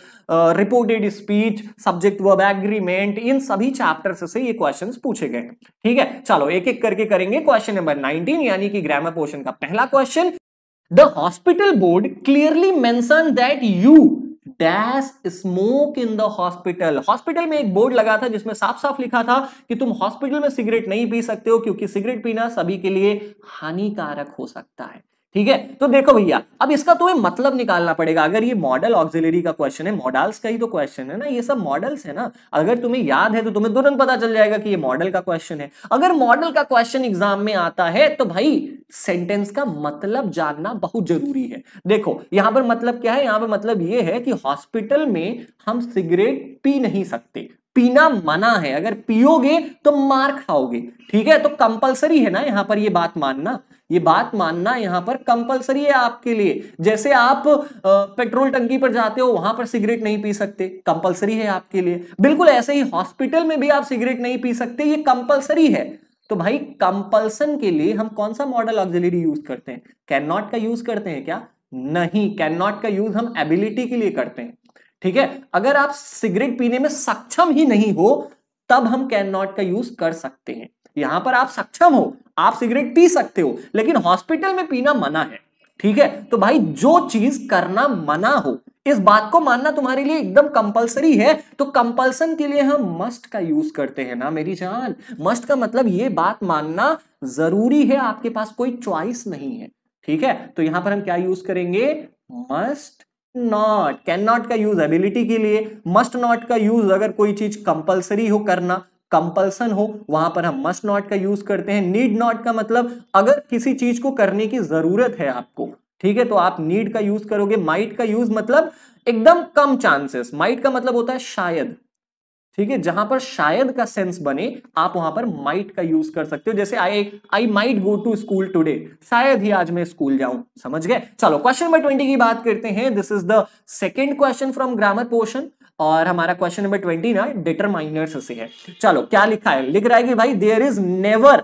Speaker 1: reported speech subject verb agreement इन सभी चैप्टर्स से ये क्वेश्चन पूछे गए हैं। ठीक है? चलो एक एक करके करेंगे। क्वेश्चन नंबर नाइनटीन यानी कि ग्रामर पोर्शन का पहला question The hospital board clearly mentioned that you dash smoke in the hospital hospital में एक बोर्ड लगा था जिसमें साफ़ साफ़ लिखा था कि तुम हॉस्पिटल में सिगरेट नहीं पी सकते हो क्योंकि सिगरेट पीना सभी के लिए हानिकारक हो सकता है। ठीक है? तो देखो भैया, अब इसका तुम्हें मतलब निकालना पड़ेगा। अगर ये मॉडल ऑक्सिलरी का क्वेश्चन है मॉडल्स का ही तो क्वेश्चन है ना, ये सब मॉडल्स है ना। अगर तुम्हें याद है तो तुम्हें तुरंत पता चल जाएगा कि ये मॉडल का क्वेश्चन है। अगर मॉडल का क्वेश्चन एग्ज़ाम में आता है तो भाई सेंटेंस का मतलब जानना बहुत ज़रूरी है। देखो, यहाँ पर मतलब क्या है? यहाँ पर मतलब ये है कि हॉस्पिटल में हम सिगरेट पी नहीं सकते। पीना मना है। अगर पियोगे तो मार खाओगे। ठीक है? तो कंपलसरी है ना यहाँ पर ये बात मानना? ये बात मानना यहाँ पर कंपलसरी है आपके लिए। जैसे आप पेट्रोल टंकी पर जाते हो, वहाँ पर सिगरेट नहीं पी सकते। कंपलसरी है आपके लिए। बिल्कुल ऐसे ही हॉस्पिटल में भी आप सिगरेट नहीं पी सकते, ये कंपलसरी है। तो भाई कंपल्सन के लिए हम कौन सा मॉडल ऑक्सिलरी यूज़ करते हैं? कैन नॉट का यूज़ करते हैं क्या? नहीं। कैन नॉट का यूज़ हम एबिलिटी के लिए करते हैं। ठीक है? अगर आप सिगरेट पीने में सक्षम ही नहीं हो, तब हम कैन नॉट का यूज़ कर सकते हैं। यहाँ पर आप सक्षम हो, आप सिगरेट पी सकते हो, लेकिन हॉस्पिटल में पीना मना है, ठीक है? तो भाई, जो चीज़ करना मना हो, इस बात को मानना तुम्हारे लिए एकदम कंपलसरी है तो कंपल्सन के लिए हम मस्ट का यूज़ करते हैं ना, मेरी जान। मस्ट का मतलब ये बात मानना ज़रूरी है, आपके पास कोई चॉइस नहीं है, ठीक है? तो यहाँ पर हम क्या यूज़ करेंगे? मस्ट नॉट कैन नॉट का यूज़ एबिलिटी के लिए मस्ट नॉट का यूज़ अगर कोई चीज़ कंपल्सरी हो करना कंपल्सन हो, वहाँ पर हम मस्ट नॉट का यूज़ करते हैं। नीड नॉट का मतलब अगर किसी चीज़ को करने की ज़रूरत है आपको, ठीक है? तो आप नीड का यूज़ करोगे। माइट का यूज़ मतलब एकदम कम चांसेस माइट का मतलब होता है शायद। ठीक है, जहाँ पर शायद का सेंस बने, आप वहाँ पर माइट का यूज़ कर सकते हो। जैसे I I might go to school today शायद ही आज मैं स्कूल जाऊँ। समझ गए? चलो क्वेश्चन नंबर ट्वेंटी की बात करते हैं। This is the second question from grammar portion और हमारा क्वेश्चन नंबर ट्वेंटी ना डिटरमाइनर्स से है। चलो, क्या लिखा है? लिख रहा है कि भाई there is never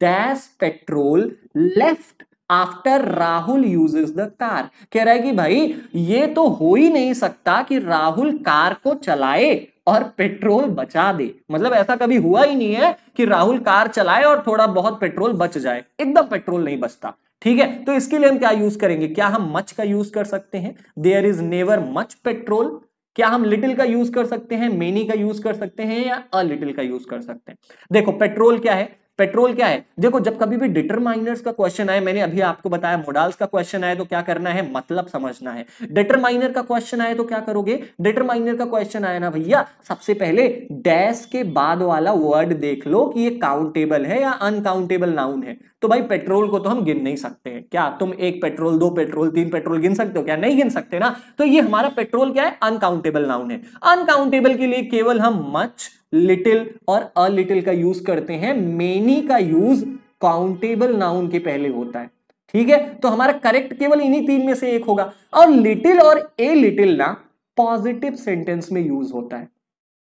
Speaker 1: dash petrol left after Rahul uses the car कह रहा है कि भाई, ये तो हो ही नहीं सकता कि राहुल कार को चलाए और पेट्रोल बचा दे। मतलब ऐसा कभी हुआ ही नहीं है कि राहुल कार चलाए और थोड़ा बहुत पेट्रोल बच जाए। एकदम पेट्रोल नहीं बचता। ठीक है? तो इसके लिए हम क्या यूज़ करेंगे? क्या हम मच का यूज़ कर सकते हैं? There is never much petrol क्या हम लिटिल का यूज़ कर सकते हैं? मेनी का यूज़ कर सकते हैं या अ लिटिल का यूज़ कर सकते हैं? देखो पेट्रोल क्या है? पेट्रोल क्या है? देखो, जब कभी भी डिटरमाइनर्स का क्वेश्चन आए, मैंने अभी आपको बताया मोडाल्स का क्वेश्चन आए तो क्या करना है? मतलब समझना है। डिटरमाइनर का क्वेश्चन आए तो क्या करोगे? डिटरमाइनर का क्वेश्चन आया ना भैया, सबसे पहले डैश के बाद वाला वर्ड देख लो कि ये काउंटेबल है या अनकाउंटेबल नाउन है। तो भाई, पेट्रोल को तो हम गिन नहीं सकते हैं। क्या तुम एक पेट्रोल, दो पेट्रोल, तीन पेट्रोल गिन सकते हो? क्या? नहीं गिन सकते ना। तो ये हमारा पेट्रोल क्या है? अनकाउंटेबल नाउन है। अनकाउंटेबल के लिए केवल हम मच लिटिल और अ लिटिल का यूज़ करते हैं। मेनी का यूज़ काउंटेबल नाउन के पहले होता है। ठीक है? तो हमारा करेक्ट केवल इन्हीं तीन में से एक होगा। और लिटिल और ए लिटिल ना पॉजिटिव सेंटेंस में यूज़ होता है।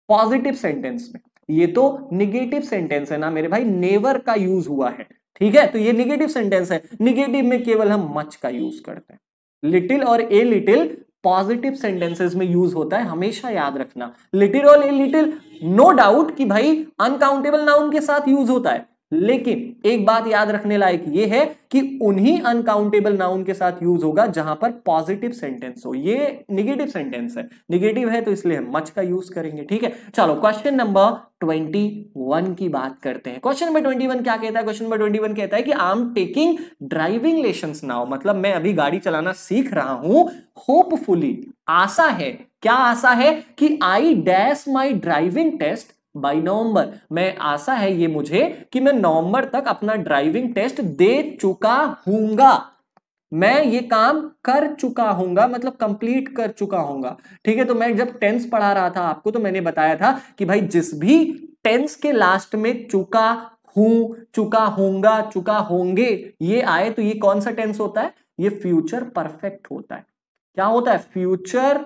Speaker 1: पॉजिटिव सेंटेंस में। ये तो निगेटिव सेंटेंस है ना मेरे भाई। नेवर का यूज़ हुआ है। ठीक है? तो ये निगेटिव सेंटेंस है। निगेटिव में केवल हम मच का यूज़ करते हैं। लिटिल और ए लिटिल पॉजिटिव सेंटेंसेस में यूज़ होता है। हमेशा याद रखना। लिटिल और ए लिटिल नो डाउट कि भाई अनकाउंटेबल नाउन के साथ यूज़ होता है। लेकिन एक बात याद रखने लायक ये है कि उन्हीं अनकाउंटेबल नाउन के साथ यूज़ होगा जहाँ पर पॉजिटिव सेंटेंस हो। ये निगेटिव सेंटेंस है। निगेटिव है तो इसलिए हम मच का यूज़ करेंगे, ठीक है? चलो क्वेश्चन नंबर ट्वेंटी वन की बात करते हैं। क्वेश्चन नंबर ट्वेंटी वन क्या कहता है? क्वेश्चन नंबर ट्वेंटी वन कहता है कि I am taking driving lesson now मतलब मैं अभी गाड़ी चलाना सीख रहा हूँ। होपफुली आशा है, क्या आशा है कि I dash my driving test by November मैं, आशा है ये मुझे कि मैं नवंबर तक अपना ड्राइविंग टेस्ट दे चुका हूँगा। मैं ये काम कर चुका हूँगा मतलब कंप्लीट कर चुका हूँगा। ठीक है तो मैं जब टेंस पढ़ा रहा था आपको तो मैंने बताया था कि भाई जिस भी टेंस के लास्ट में चुका हूँ, चुका होऊँगा चुका होंगे, ये आए तो ये कौन सा टेंस होता है? ये फ्यूचर परफेक्ट होता है। क्या होता है? फ्यूचर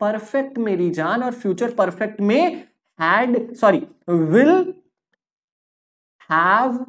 Speaker 1: परफेक्ट मेरी जान और फ्यूचर परफेक्ट में हैड सॉरी विल हैव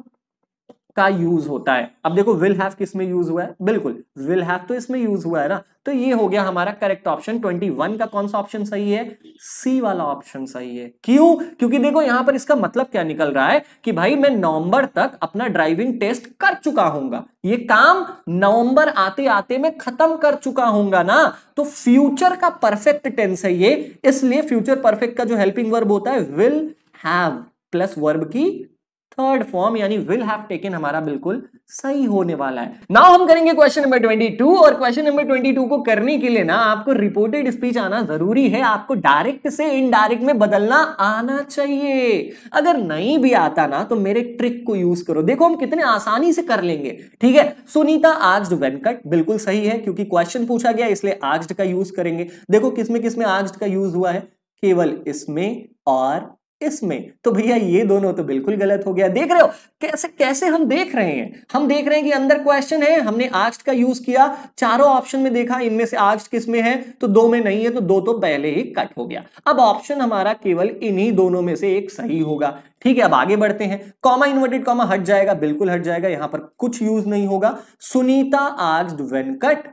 Speaker 1: का यूज़ होता है। अब देखो विल हैव किसमें यूज़ हुआ है? बिल्कुल विल हैव तो इसमें यूज़ हुआ है ना। तो ये हो गया हमारा करेक्ट ऑप्शन 21 का कौन सा ऑप्शन सही है? सी वाला ऑप्शन सही है. क्यों? क्योंकि देखो, यहाँ पर इसका मतलब क्या निकल रहा है? कि भाई मैं नवंबर तक अपना ड्राइविंग टेस्ट कर चुका हूँगा। ये काम नवंबर आते आते मैं खत्म कर चुका हूँगा ना? तो फ्यूचर का परफेक्ट टेंस है ये। इसलिए फ्यूचर परफेक्ट का जो हेल्पिंग वर्ब होता है विल हैव प्लस वर्ब की थर्ड फॉर्म यानी विल हैव टेकन हमारा बिल्कुल सही होने वाला है। नाउ हम करेंगे क्वेश्चन नंबर 22 और क्वेश्चन नंबर 22 को करने के लिए ना आपको रिपोर्टेड स्पीच आना ज़रूरी है, आपको डायरेक्ट से इनडायरेक्ट में बदलना आना चाहिए। अगर नहीं भी आता ना तो मेरे ट्रिक को यूज़ करो। देखो हम कितने आसानी से कर लेंगे, ठीक है? सुनीता आज्ड वेंकट, बिल्कुल सही है, क्योंकि क्वेश्चन पूछा गया, इसलिए आज्ड का यूज़ करेंगे। देखो किसमें किसमें आज्ड का यूज़ हुआ है? केवल इसमें और इसमें? तो भैया, ये दोनों तो बिल्कुल गलत हो गया। देख रहे हो, कैसे कैसे हम देख रहे हैं? हम देख रहे हैं कि अंदर क्वेश्चन है, हमने आस्ट का यूज़ किया, चारों ऑप्शन में देखा, इनमें से आस्ट किसमें है? तो दो में नहीं है तो दो तो पहले ही कट हो गया। अब ऑप्शन हमारा केवल इन्हीं दोनों में से एक सही होगा। ठीक है, अब आगे बढ़ते हैं। कॉमा इन्वर्टेड कॉमा हट जाएगा, बिल्कुल हट जाएगा, यहाँ पर कुछ यूज़ नहीं होगा। Sunita asked Venkat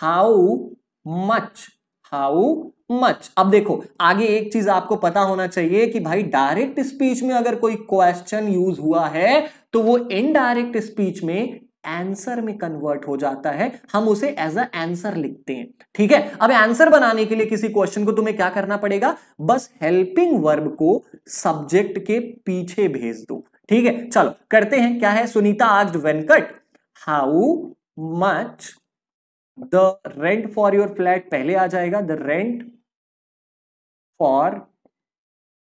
Speaker 1: how much how much. अब देखो, आगे एक चीज़ आपको पता होना चाहिए कि भाई डायरेक्ट स्पीच में अगर कोई क्वेश्चन यूज़ हुआ है तो वो इनडायरेक्ट स्पीच में आंसर में कन्वर्ट हो जाता है। हम उसे एज अ आंसर लिखते हैं। ठीक है? अब आंसर बनाने के लिए किसी क्वेश्चन को तुम्हें क्या करना पड़ेगा? बस हेल्पिंग वर्ब को सब्जेक्ट के पीछे भेज दो। ठीक है? चलो, करते हैं। क्या है? सुनीता आज Venkat how much the rent for your flat पहले आ जाएगा। द रेंट फॉर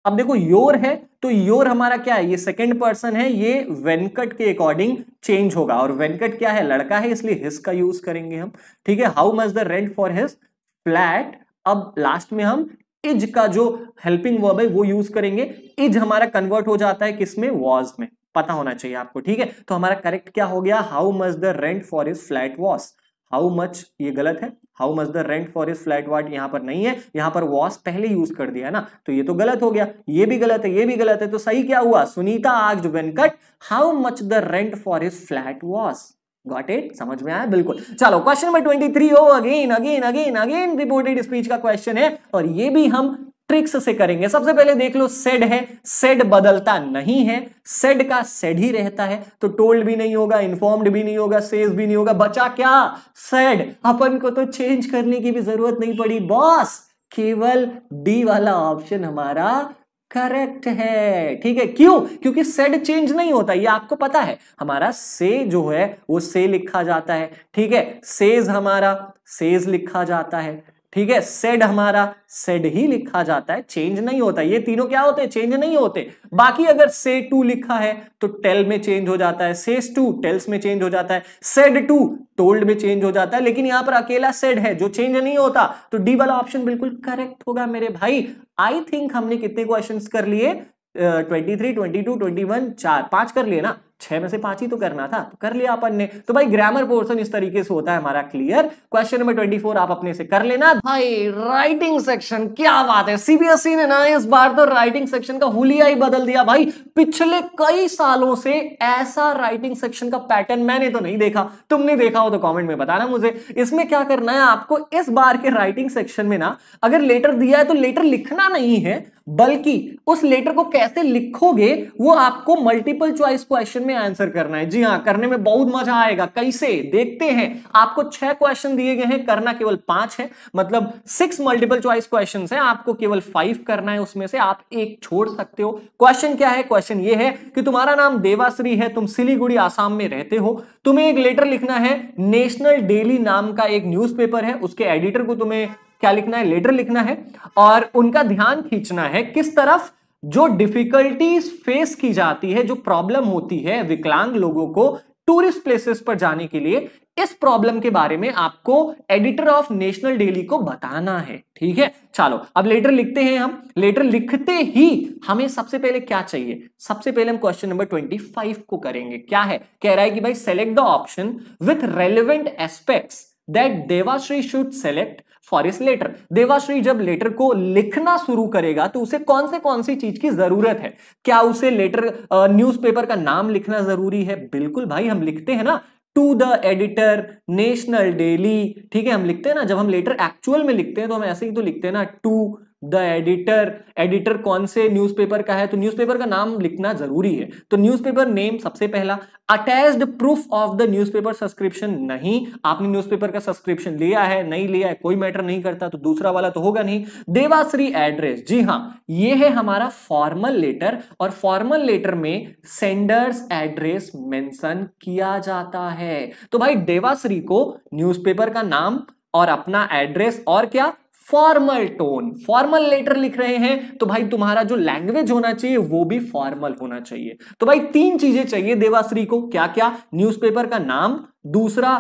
Speaker 1: अब देखो योर है तो योर हमारा क्या है? ये सेकंड पर्सन है, ये वेनकट के अकॉर्डिंग चेंज होगा। और वेनकट क्या है? लड़का है, इसलिए हिस का यूज़ करेंगे हम। ठीक है? How much the rent for his flat अब लास्ट में हम इज़ का जो हेल्पिंग वर्ब है, वो यूज़ करेंगे। इज़ हमारा कन्वर्ट हो जाता है किसमें वॉज़ में। पता होना चाहिए आपको, ठीक है? तो हमारा करेक्ट क्या हो गया? How much the rent for his flat was how much ये गलत है? How much the rent for his flat what यहाँ पर नहीं है? यहाँ पर वॉस पहले यूज़ कर दिया ना? तो ये तो गलत हो गया। ये भी गलत है, ये भी गलत है तो सही क्या हुआ? सुनीता आज Venkat how much the rent for his flat was got it समझ में आया? बिल्कुल। चलो क्वेश्चन नंबर 23 हो again again again again reported speech का क्वेश्चन है। और ये भी हम ट्रिक्स से करेंगे। सबसे पहले देख लो, सेड है, सेड बदलता नहीं है, सेड का सेड ही रहता है तो टोल्ड भी नहीं होगा, इन्फॉर्म्ड भी नहीं होगा, सेज भी नहीं होगा, बचा क्या? सेड। अपन को तो चेंज करने की भी ज़रूरत नहीं पड़ी। बॉस, केवल डी वाला ऑप्शन हमारा करेक्ट है। ठीक है? क्यों? क्योंकि सेड चेंज नहीं होता, ये आपको पता है। हमारा से जो है, वो से लिखा जाता है। ठीक है? सेज हमारा, सेज लिखा जाता है। ठीक है? सेड हमारा सेड ही लिखा जाता है चेंज नहीं होता। ये तीनों क्या होते हैं? चेंज नहीं होते। बाकी अगर से टू लिखा है तो टेल में चेंज हो जाता है। सेस टू टेल्स में चेंज हो जाता है। सेड टू टोल्ड में चेंज हो जाता है। लेकिन यहाँ पर अकेला सेड है, जो चेंज नहीं होता तो डी वाला ऑप्शन बिल्कुल करेक्ट होगा मेरे भाई। आई थिंक हमने कितने क्वेश्चन कर लिए? Twenty three twenty two twenty one चार, पाँच कर लिए ना? छह में से पाँच ही तो करना था तो कर लिया अपन ने। तो भाई ग्रामर पोर्शन इस तरीके से होता है हमारा clear question number twenty four आप अपने से कर लेना। भाई राइटिंग सेक्शन क्या बात है। सीबीएसई ने ना इस बार तो राइटिंग सेक्शन का हुलिया ही बदल दिया। भाई, पिछले कई सालों से ऐसा राइटिंग सेक्शन का पैटर्न मैंने तो नहीं देखा। तुमने देखा हो तो कॉमेंट में बताना मुझे। इसमें क्या करना है आपको, इस बार के राइटिंग सेक्शन में ना, अगर लेटर दिया है तो लेटर लिखना नहीं है, बल्कि उस लेटर को कैसे लिखोगे, वो आपको मल्टीपल चॉइस क्वेश्चन में आंसर करना है। जी हाँ करने में बहुत मज़ा आएगा। कैसे? देखते हैं। आपको छह क्वेश्चन दिए गए हैं। करना केवल पाँच है। मतलब सिक्स मल्टीपल चॉइस क्वेश्चन है। आपको केवल फाइव करना है उसमें से। आप एक छोड़ सकते हो। क्वेश्चन क्या है? क्वेश्चन ये है कि तुम्हारा नाम देवाश्री है। तुम सिलीगुड़ी, आसाम में रहते हो। तुम्हें एक लेटर लिखना है। नेशनल डेली नाम का एक न्यूज़पेपर है। उसके एडिटर को तुम्हें क्या लिखना है? लेटर लिखना है। और उनका ध्यान खींचना है। किस तरफ़? जो डिफिकल्टीज फेस की जाती है, जो प्रॉब्लम होती है विकलांग लोगों को टूरिस्ट प्लेसेस पर जाने के लिए, इस प्रॉब्लम के बारे में आपको एडिटर ऑफ़ नेशनल डेली को बताना है, ठीक है? चलो, अब लेटर लिखते हैं हम। लेटर लिखते ही हमें सबसे पहले क्या चाहिए? सबसे पहले हम क्वेश्चन नंबर ट्वेंटी फाइव को करेंगे। क्या है? कह रहा है कि भाई select the option with relevant aspects that Devashree should select for इस लेटर। देवाश्री जब लेटर को लिखना शुरू करेगा तो उसे कौन से कौन सी चीज़ की ज़रूरत है? क्या उसे लेटर न्यूज़पेपर का नाम लिखना ज़रूरी है? बिल्कुल भाई, हम लिखते हैं ना to the editor national daily ठीक है? हम लिखते हैं ना, जब हम लेटर एक्चुअल में लिखते हैं तो हम ऐसे ही तो लिखते हैं ना टू द एडिटर एडिटर कौन से न्यूज़पेपर का है? तो न्यूज़पेपर का नाम लिखना ज़रूरी है। तो न्यूज़पेपर नेम सबसे पहला attached proof of the newspaper subscription नहीं। आपने न्यूज़पेपर का सब्सक्रिप्शन लिया है, नहीं लिया है, कोई मैटर नहीं करता तो दूसरा वाला तो होगा नहीं। देवाश्री एड्रेस जी हाँ ये है हमारा फॉर्मल लेटर और फॉर्मल लेटर में सेंडर्स एड्रेस मेंशन किया जाता है। तो भाई देवाश्री को न्यूज़पेपर का नाम और अपना एड्रेस और क्या? फॉर्मल टोन फॉर्मल लेटर लिख रहे हैं तो भाई तुम्हारा जो लैंग्वेज होना चाहिए, वो भी फॉर्मल होना चाहिए। तो भाई तीन चीज़ें चाहिए देवाश्री को। क्या क्या न्यूज़पेपर का नाम, दूसरा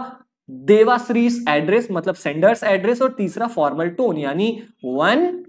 Speaker 1: देवाश्री एड्रेस मतलब सेंडर्स एड्रेस और तीसरा फॉर्मल टोन यानी वन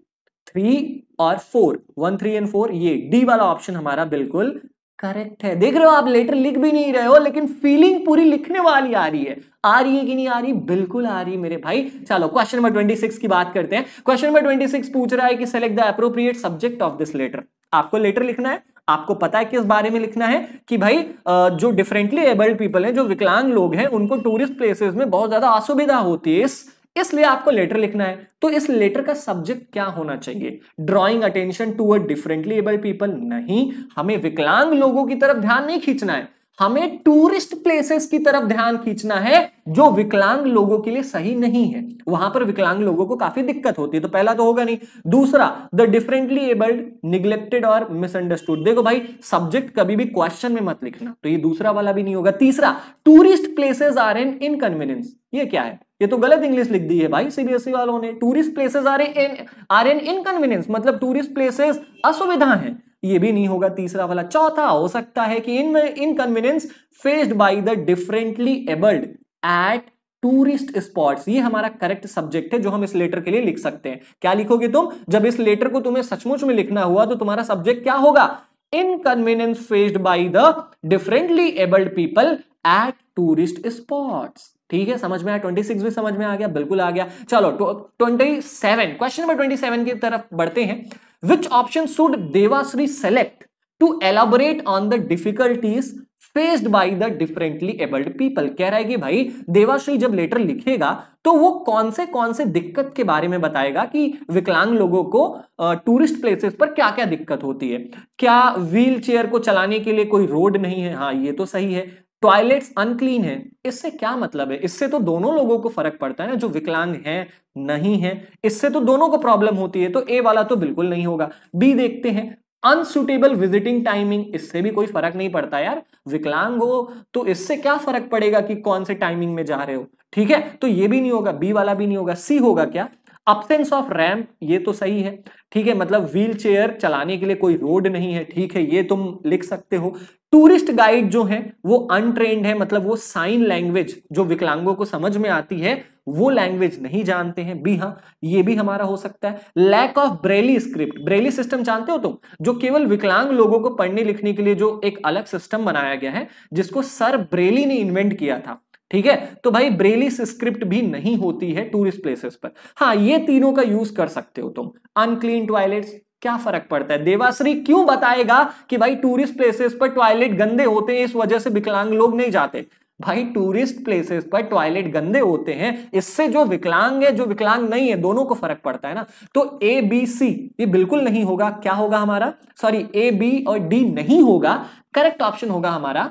Speaker 1: थ्री और four one three and four ये डी वाला ऑप्शन हमारा बिल्कुल करेक्ट है। देख रहे हो आप, लेटर लिख भी नहीं रहे हो, लेकिन फीलिंग पूरी लिखने वाली आ रही है। आ रही है कि नहीं आ रही? बिल्कुल आ रही मेरे भाई। चलो क्वेश्चन नंबर ट्वेंटी सिक्स की बात करते हैं। क्वेश्चन नंबर ट्वेंटी सिक्स पूछ रहा है कि select the appropriate subject of this letter आपको लेटर लिखना है? आपको पता है किस बारे में लिखना है? कि भाई जो डिफरेंटली एबल्ड पीपल हैं, जो विकलांग लोग हैं, उनको टूरिस्ट प्लेसेस में बहुत ज़्यादा असुविधा होती है इस इसलिए आपको लेटर लिखना है। तो इस लेटर का सब्जेक्ट क्या होना चाहिए? Drawing attention to a differently able people नहीं। हमें विकलांग लोगों की तरफ़ ध्यान नहीं खींचना है। हमें टूरिस्ट प्लेसेस की तरफ़ ध्यान खींचना है, जो विकलांग लोगों के लिए सही नहीं है। वहाँ पर विकलांग लोगों को काफ़ी दिक्कत होती है। तो पहला तो होगा नहीं। दूसरा द डिफरेंटली एबल्ड निग्लेक्टेड और मिसअंडरस्टूड देखो भाई सब्जेक्ट कभी भी क्वेश्चन में मत लिखना। तो ये दूसरा वाला भी नहीं होगा। तीसरा tourist places are an inconvenience ये क्या है? ये तो गलत इंग्लिश लिख दी है भाई सीबीएसई वालों ने। Tourist places are an are an inconvenience मतलब टूरिस्ट प्लेसेस असुविधा है। ये भी नहीं होगा, तीसरा वाला। चौथा, हो सकता है कि in inconvenience faced by the differently abled at tourist spots ये हमारा करेक्ट सब्जेक्ट है जो हम इस लेटर के लिए लिख सकते हैं। क्या लिखोगे तुम? जब इस लेटर को तुम्हें सचमुच में लिखना हुआ तो तुम्हारा सब्जेक्ट क्या होगा? Inconvenience faced by the differently abled people at tourist spots ठीक है, समझ में आया? ट्वेंटी सिक्स भी समझ में आ गया, बिल्कुल आ गया। चलो twenty seven question number twenty seven की तरफ़ बढ़ते हैं। Which option should Devashree select to elaborate on the difficulties faced by the differently abled people कह रहा है कि भाई देवाश्री जब लेटर लिखेगा तो वो कौन से कौन से दिक्कत के बारे में बताएगा कि विकलांग लोगों को टूरिस्ट प्लेसेस पर क्या क्या दिक्कत होती है? क्या व्हील चेयर को चलाने के लिए कोई रोड नहीं है? हाँ ये तो सही है। टॉयलेट्स अनक्लीन है, इससे क्या मतलब है? इससे तो दोनों लोगों को फ़र्क पड़ता है ना, जो विकलांग है, नहीं है, इससे तो दोनों को प्रॉब्लम होती है तो ए वाला तो बिल्कुल नहीं होगा। बी देखते हैं अनसुटेबल विजिटिंग टाइमिंग इससे भी कोई फ़र्क नहीं पड़ता यार। विकलांग हो तो इससे क्या फ़र्क पड़ेगा कि कौन से टाइमिंग में जा रहे हो? ठीक है तो ये भी नहीं होगा बी वाला भी नहीं होगा सी होगा क्या? अपसेंस ऑफ़ रैम्प ये तो सही है। ठीक है मतलब व्हील चेयर चलाने के लिए कोई रोड नहीं है, ठीक है, ये तुम लिख सकते हो। टूरिस्ट गाइड जो है, वो अनट्रेंड है मतलब वो साइन लैंग्वेज जो विकलांगों को समझ में आती है, वो लैंग्वेज नहीं जानते हैं। बी हाँ ये भी हमारा हो सकता है। Lack of Braille script Braille system जानते हो तुम? जो केवल विकलांग लोगों को पढ़ने लिखने के लिए जो एक अलग सिस्टम बनाया गया है, जिसको सर ब्रेली ने इन्वेंट किया था। ठीक है? तो भाई ब्रेली स्क्रिप्ट भी नहीं होती है टूरिस्ट प्लेसेस पर। हाँ ये तीनों का यूज़ कर सकते हो तुम। अनक्लीन टॉयलेट्स क्या फ़र्क पड़ता है? देवाश्री क्यों बताएगा कि भाई टूरिस्ट प्लेसेस पर टॉयलेट गंदे होते हैं, इस वजह से विकलांग लोग नहीं जाते? भाई टूरिस्ट प्लेसेस पर टॉयलेट गंदे होते हैं, इससे जो विकलांग है, जो विकलांग नहीं है, दोनों को फ़र्क पड़ता है ना? तो ए बी सी ये बिल्कुल नहीं होगा। क्या होगा हमारा? सॉरी ए बी और डी नहीं होगा। करेक्ट ऑप्शन होगा हमारा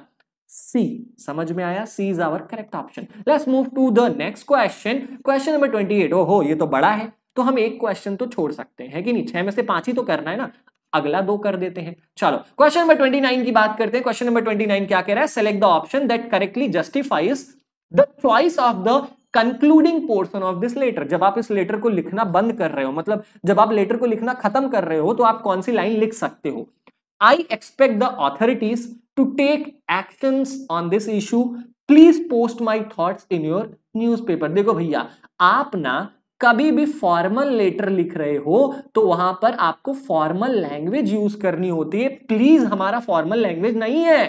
Speaker 1: सी समझ में आया? C is our correct option let's move to the next question question number twenty eight ओहो, ये तो बड़ा है। तो हम एक क्वेश्चन तो छोड़ सकते हैं कि नहीं? छह में से पाँच ही तो करना है ना? अगला दो कर देते हैं। चलो क्वेश्चन नंबर ट्वेंटी नाइन की बात करते हैं। क्वेश्चन नंबर ट्वेंटी नाइन क्या कह रहा है? Select the option that correctly justifies the choice of the concluding portion of this letter जब आप इस लेटर को लिखना बंद कर रहे हो मतलब जब आप लेटर को लिखना खत्म कर रहे हो तो आप कौन सी लाइन लिख सकते हो? I expect the authorities to take action on this issue please post my thoughts in your newspaper देखो भैया, आप ना कभी भी फॉर्मल लेटर लिख रहे हो तो वहाँ पर आपको फॉर्मल लैंग्वेज यूज़ करनी होती है। प्लीज़ हमारा फॉर्मल लैंग्वेज नहीं है।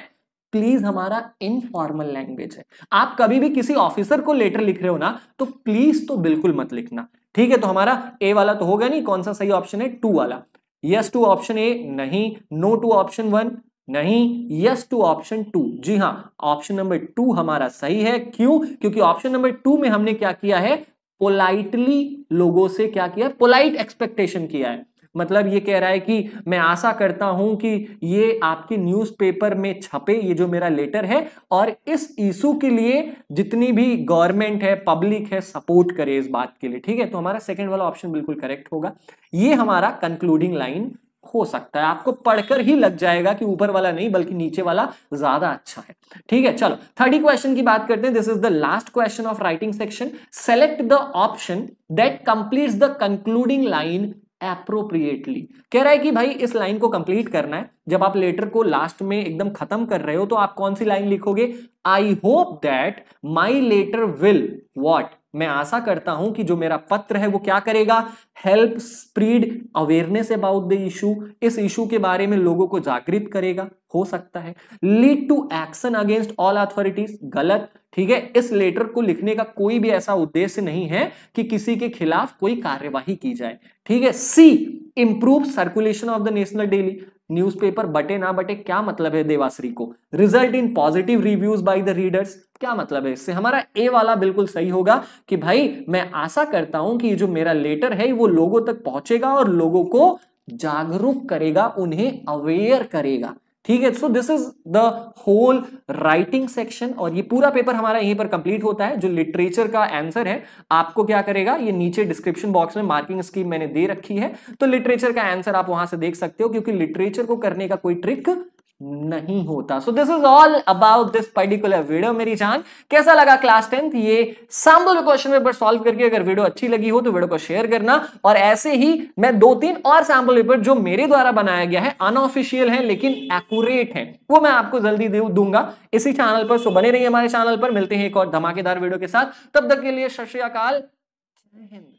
Speaker 1: प्लीज़ हमारा इनफॉर्मल लैंग्वेज है। आप कभी भी किसी ऑफिसर को लेटर लिख रहे हो ना तो प्लीज़ तो बिल्कुल मत लिखना। ठीक है तो हमारा ए वाला तो होगा नहीं, कौन सा सही ऑप्शन है? टू वाला। यस टू ऑप्शन ए नहीं नो टू ऑप्शन वन नहीं यस टू ऑप्शन टू जी हाँ ऑप्शन नंबर टू हमारा सही है। क्यों? क्योंकि ऑप्शन नंबर टू में हमने क्या किया है? पोलाइटली लोगों से क्या किया पोलाइट एक्सपेक्टेशन किया है। मतलब ये कह रहा है कि मैं आशा करता हूँ कि ये आपके न्यूज़पेपर में छपे, ये जो मेरा लेटर है, और इस इशू के लिए जितनी भी गवर्नमेंट है पब्लिक है सपोर्ट करे इस बात के लिए। ठीक है? तो हमारा सेकंड वाला ऑप्शन बिल्कुल करेक्ट होगा। ये हमारा कंक्लूडिंग लाइन हो सकता है। आपको पढ़कर ही लग जाएगा कि ऊपर वाला नहीं, बल्कि नीचे वाला ज़्यादा अच्छा है। ठीक है, चलो थर्टी क्वेश्चन की बात करते हैं। This is the last question of writing section select the option that complete the concluding line appropriately कह रहा है कि भाई, इस लाइन को कंप्लीट करना है। जब आप लेटर को लास्ट में एकदम खत्म कर रहे हो तो आप कौन सी लाइन लिखोगे? I hope that my letter will what मैं आशा करता हूँ कि जो मेरा पत्र है वो क्या करेगा? Help spread awareness about the issue इस इशू के बारे में लोगों को जागृत करेगा, हो सकता है। Lead to action against all authorities गलत, ठीक है? इस लेटर को लिखने का कोई भी ऐसा उद्देश्य नहीं है कि किसी के खिलाफ कोई कार्यवाही की जाए। ठीक है? C improve circulation of the national daily newspaper बटे ना बटे, क्या मतलब है देवाश्री को? Result in positive reviews by the readers क्या मतलब है इससे? हमारा ए वाला बिल्कुल सही होगा कि भाई, मैं आशा करता हूँ कि जो मेरा लेटर है, वो लोगों तक पहुंचेगा और लोगों को जागरूक करेगा, उन्हें अवेयर करेगा। ठीक है? So this is the whole writing section और ये पूरा पेपर हमारा यहीं पर कंप्लीट होता है, जो लिटरेचर का आंसर है, आपको क्या करेगा? ये नीचे डिस्क्रिप्शन बॉक्स में मार्किंग स्कीम मैंने दे रखी है तो लिटरेचर का आंसर आप वहाँ से देख सकते हो, क्योंकि लिटरेचर को करने का कोई ट्रिक नहीं होता। So this is all about this particular video मेरी जान। कैसा लगा क्लास टेंथ ये सैंपल क्वेश्चन पेपर सॉल्व करके अगर वीडियो अच्छी लगी हो तो वीडियो को शेयर करना। और ऐसे ही मैं दो तीन और सैंपल पेपर जो मेरे द्वारा बनाया गया है अनऑफिशियल है, लेकिन एक्यूरेट है, वो मैं आपको जल्दी दूँगा। इसी चैनल पर सो बने रहिए हमारे चैनल पर। मिलते हैं एक और धमाकेदार वीडियो के साथ। तब तक के लिए, सत श्री अकाल। जय हिंद।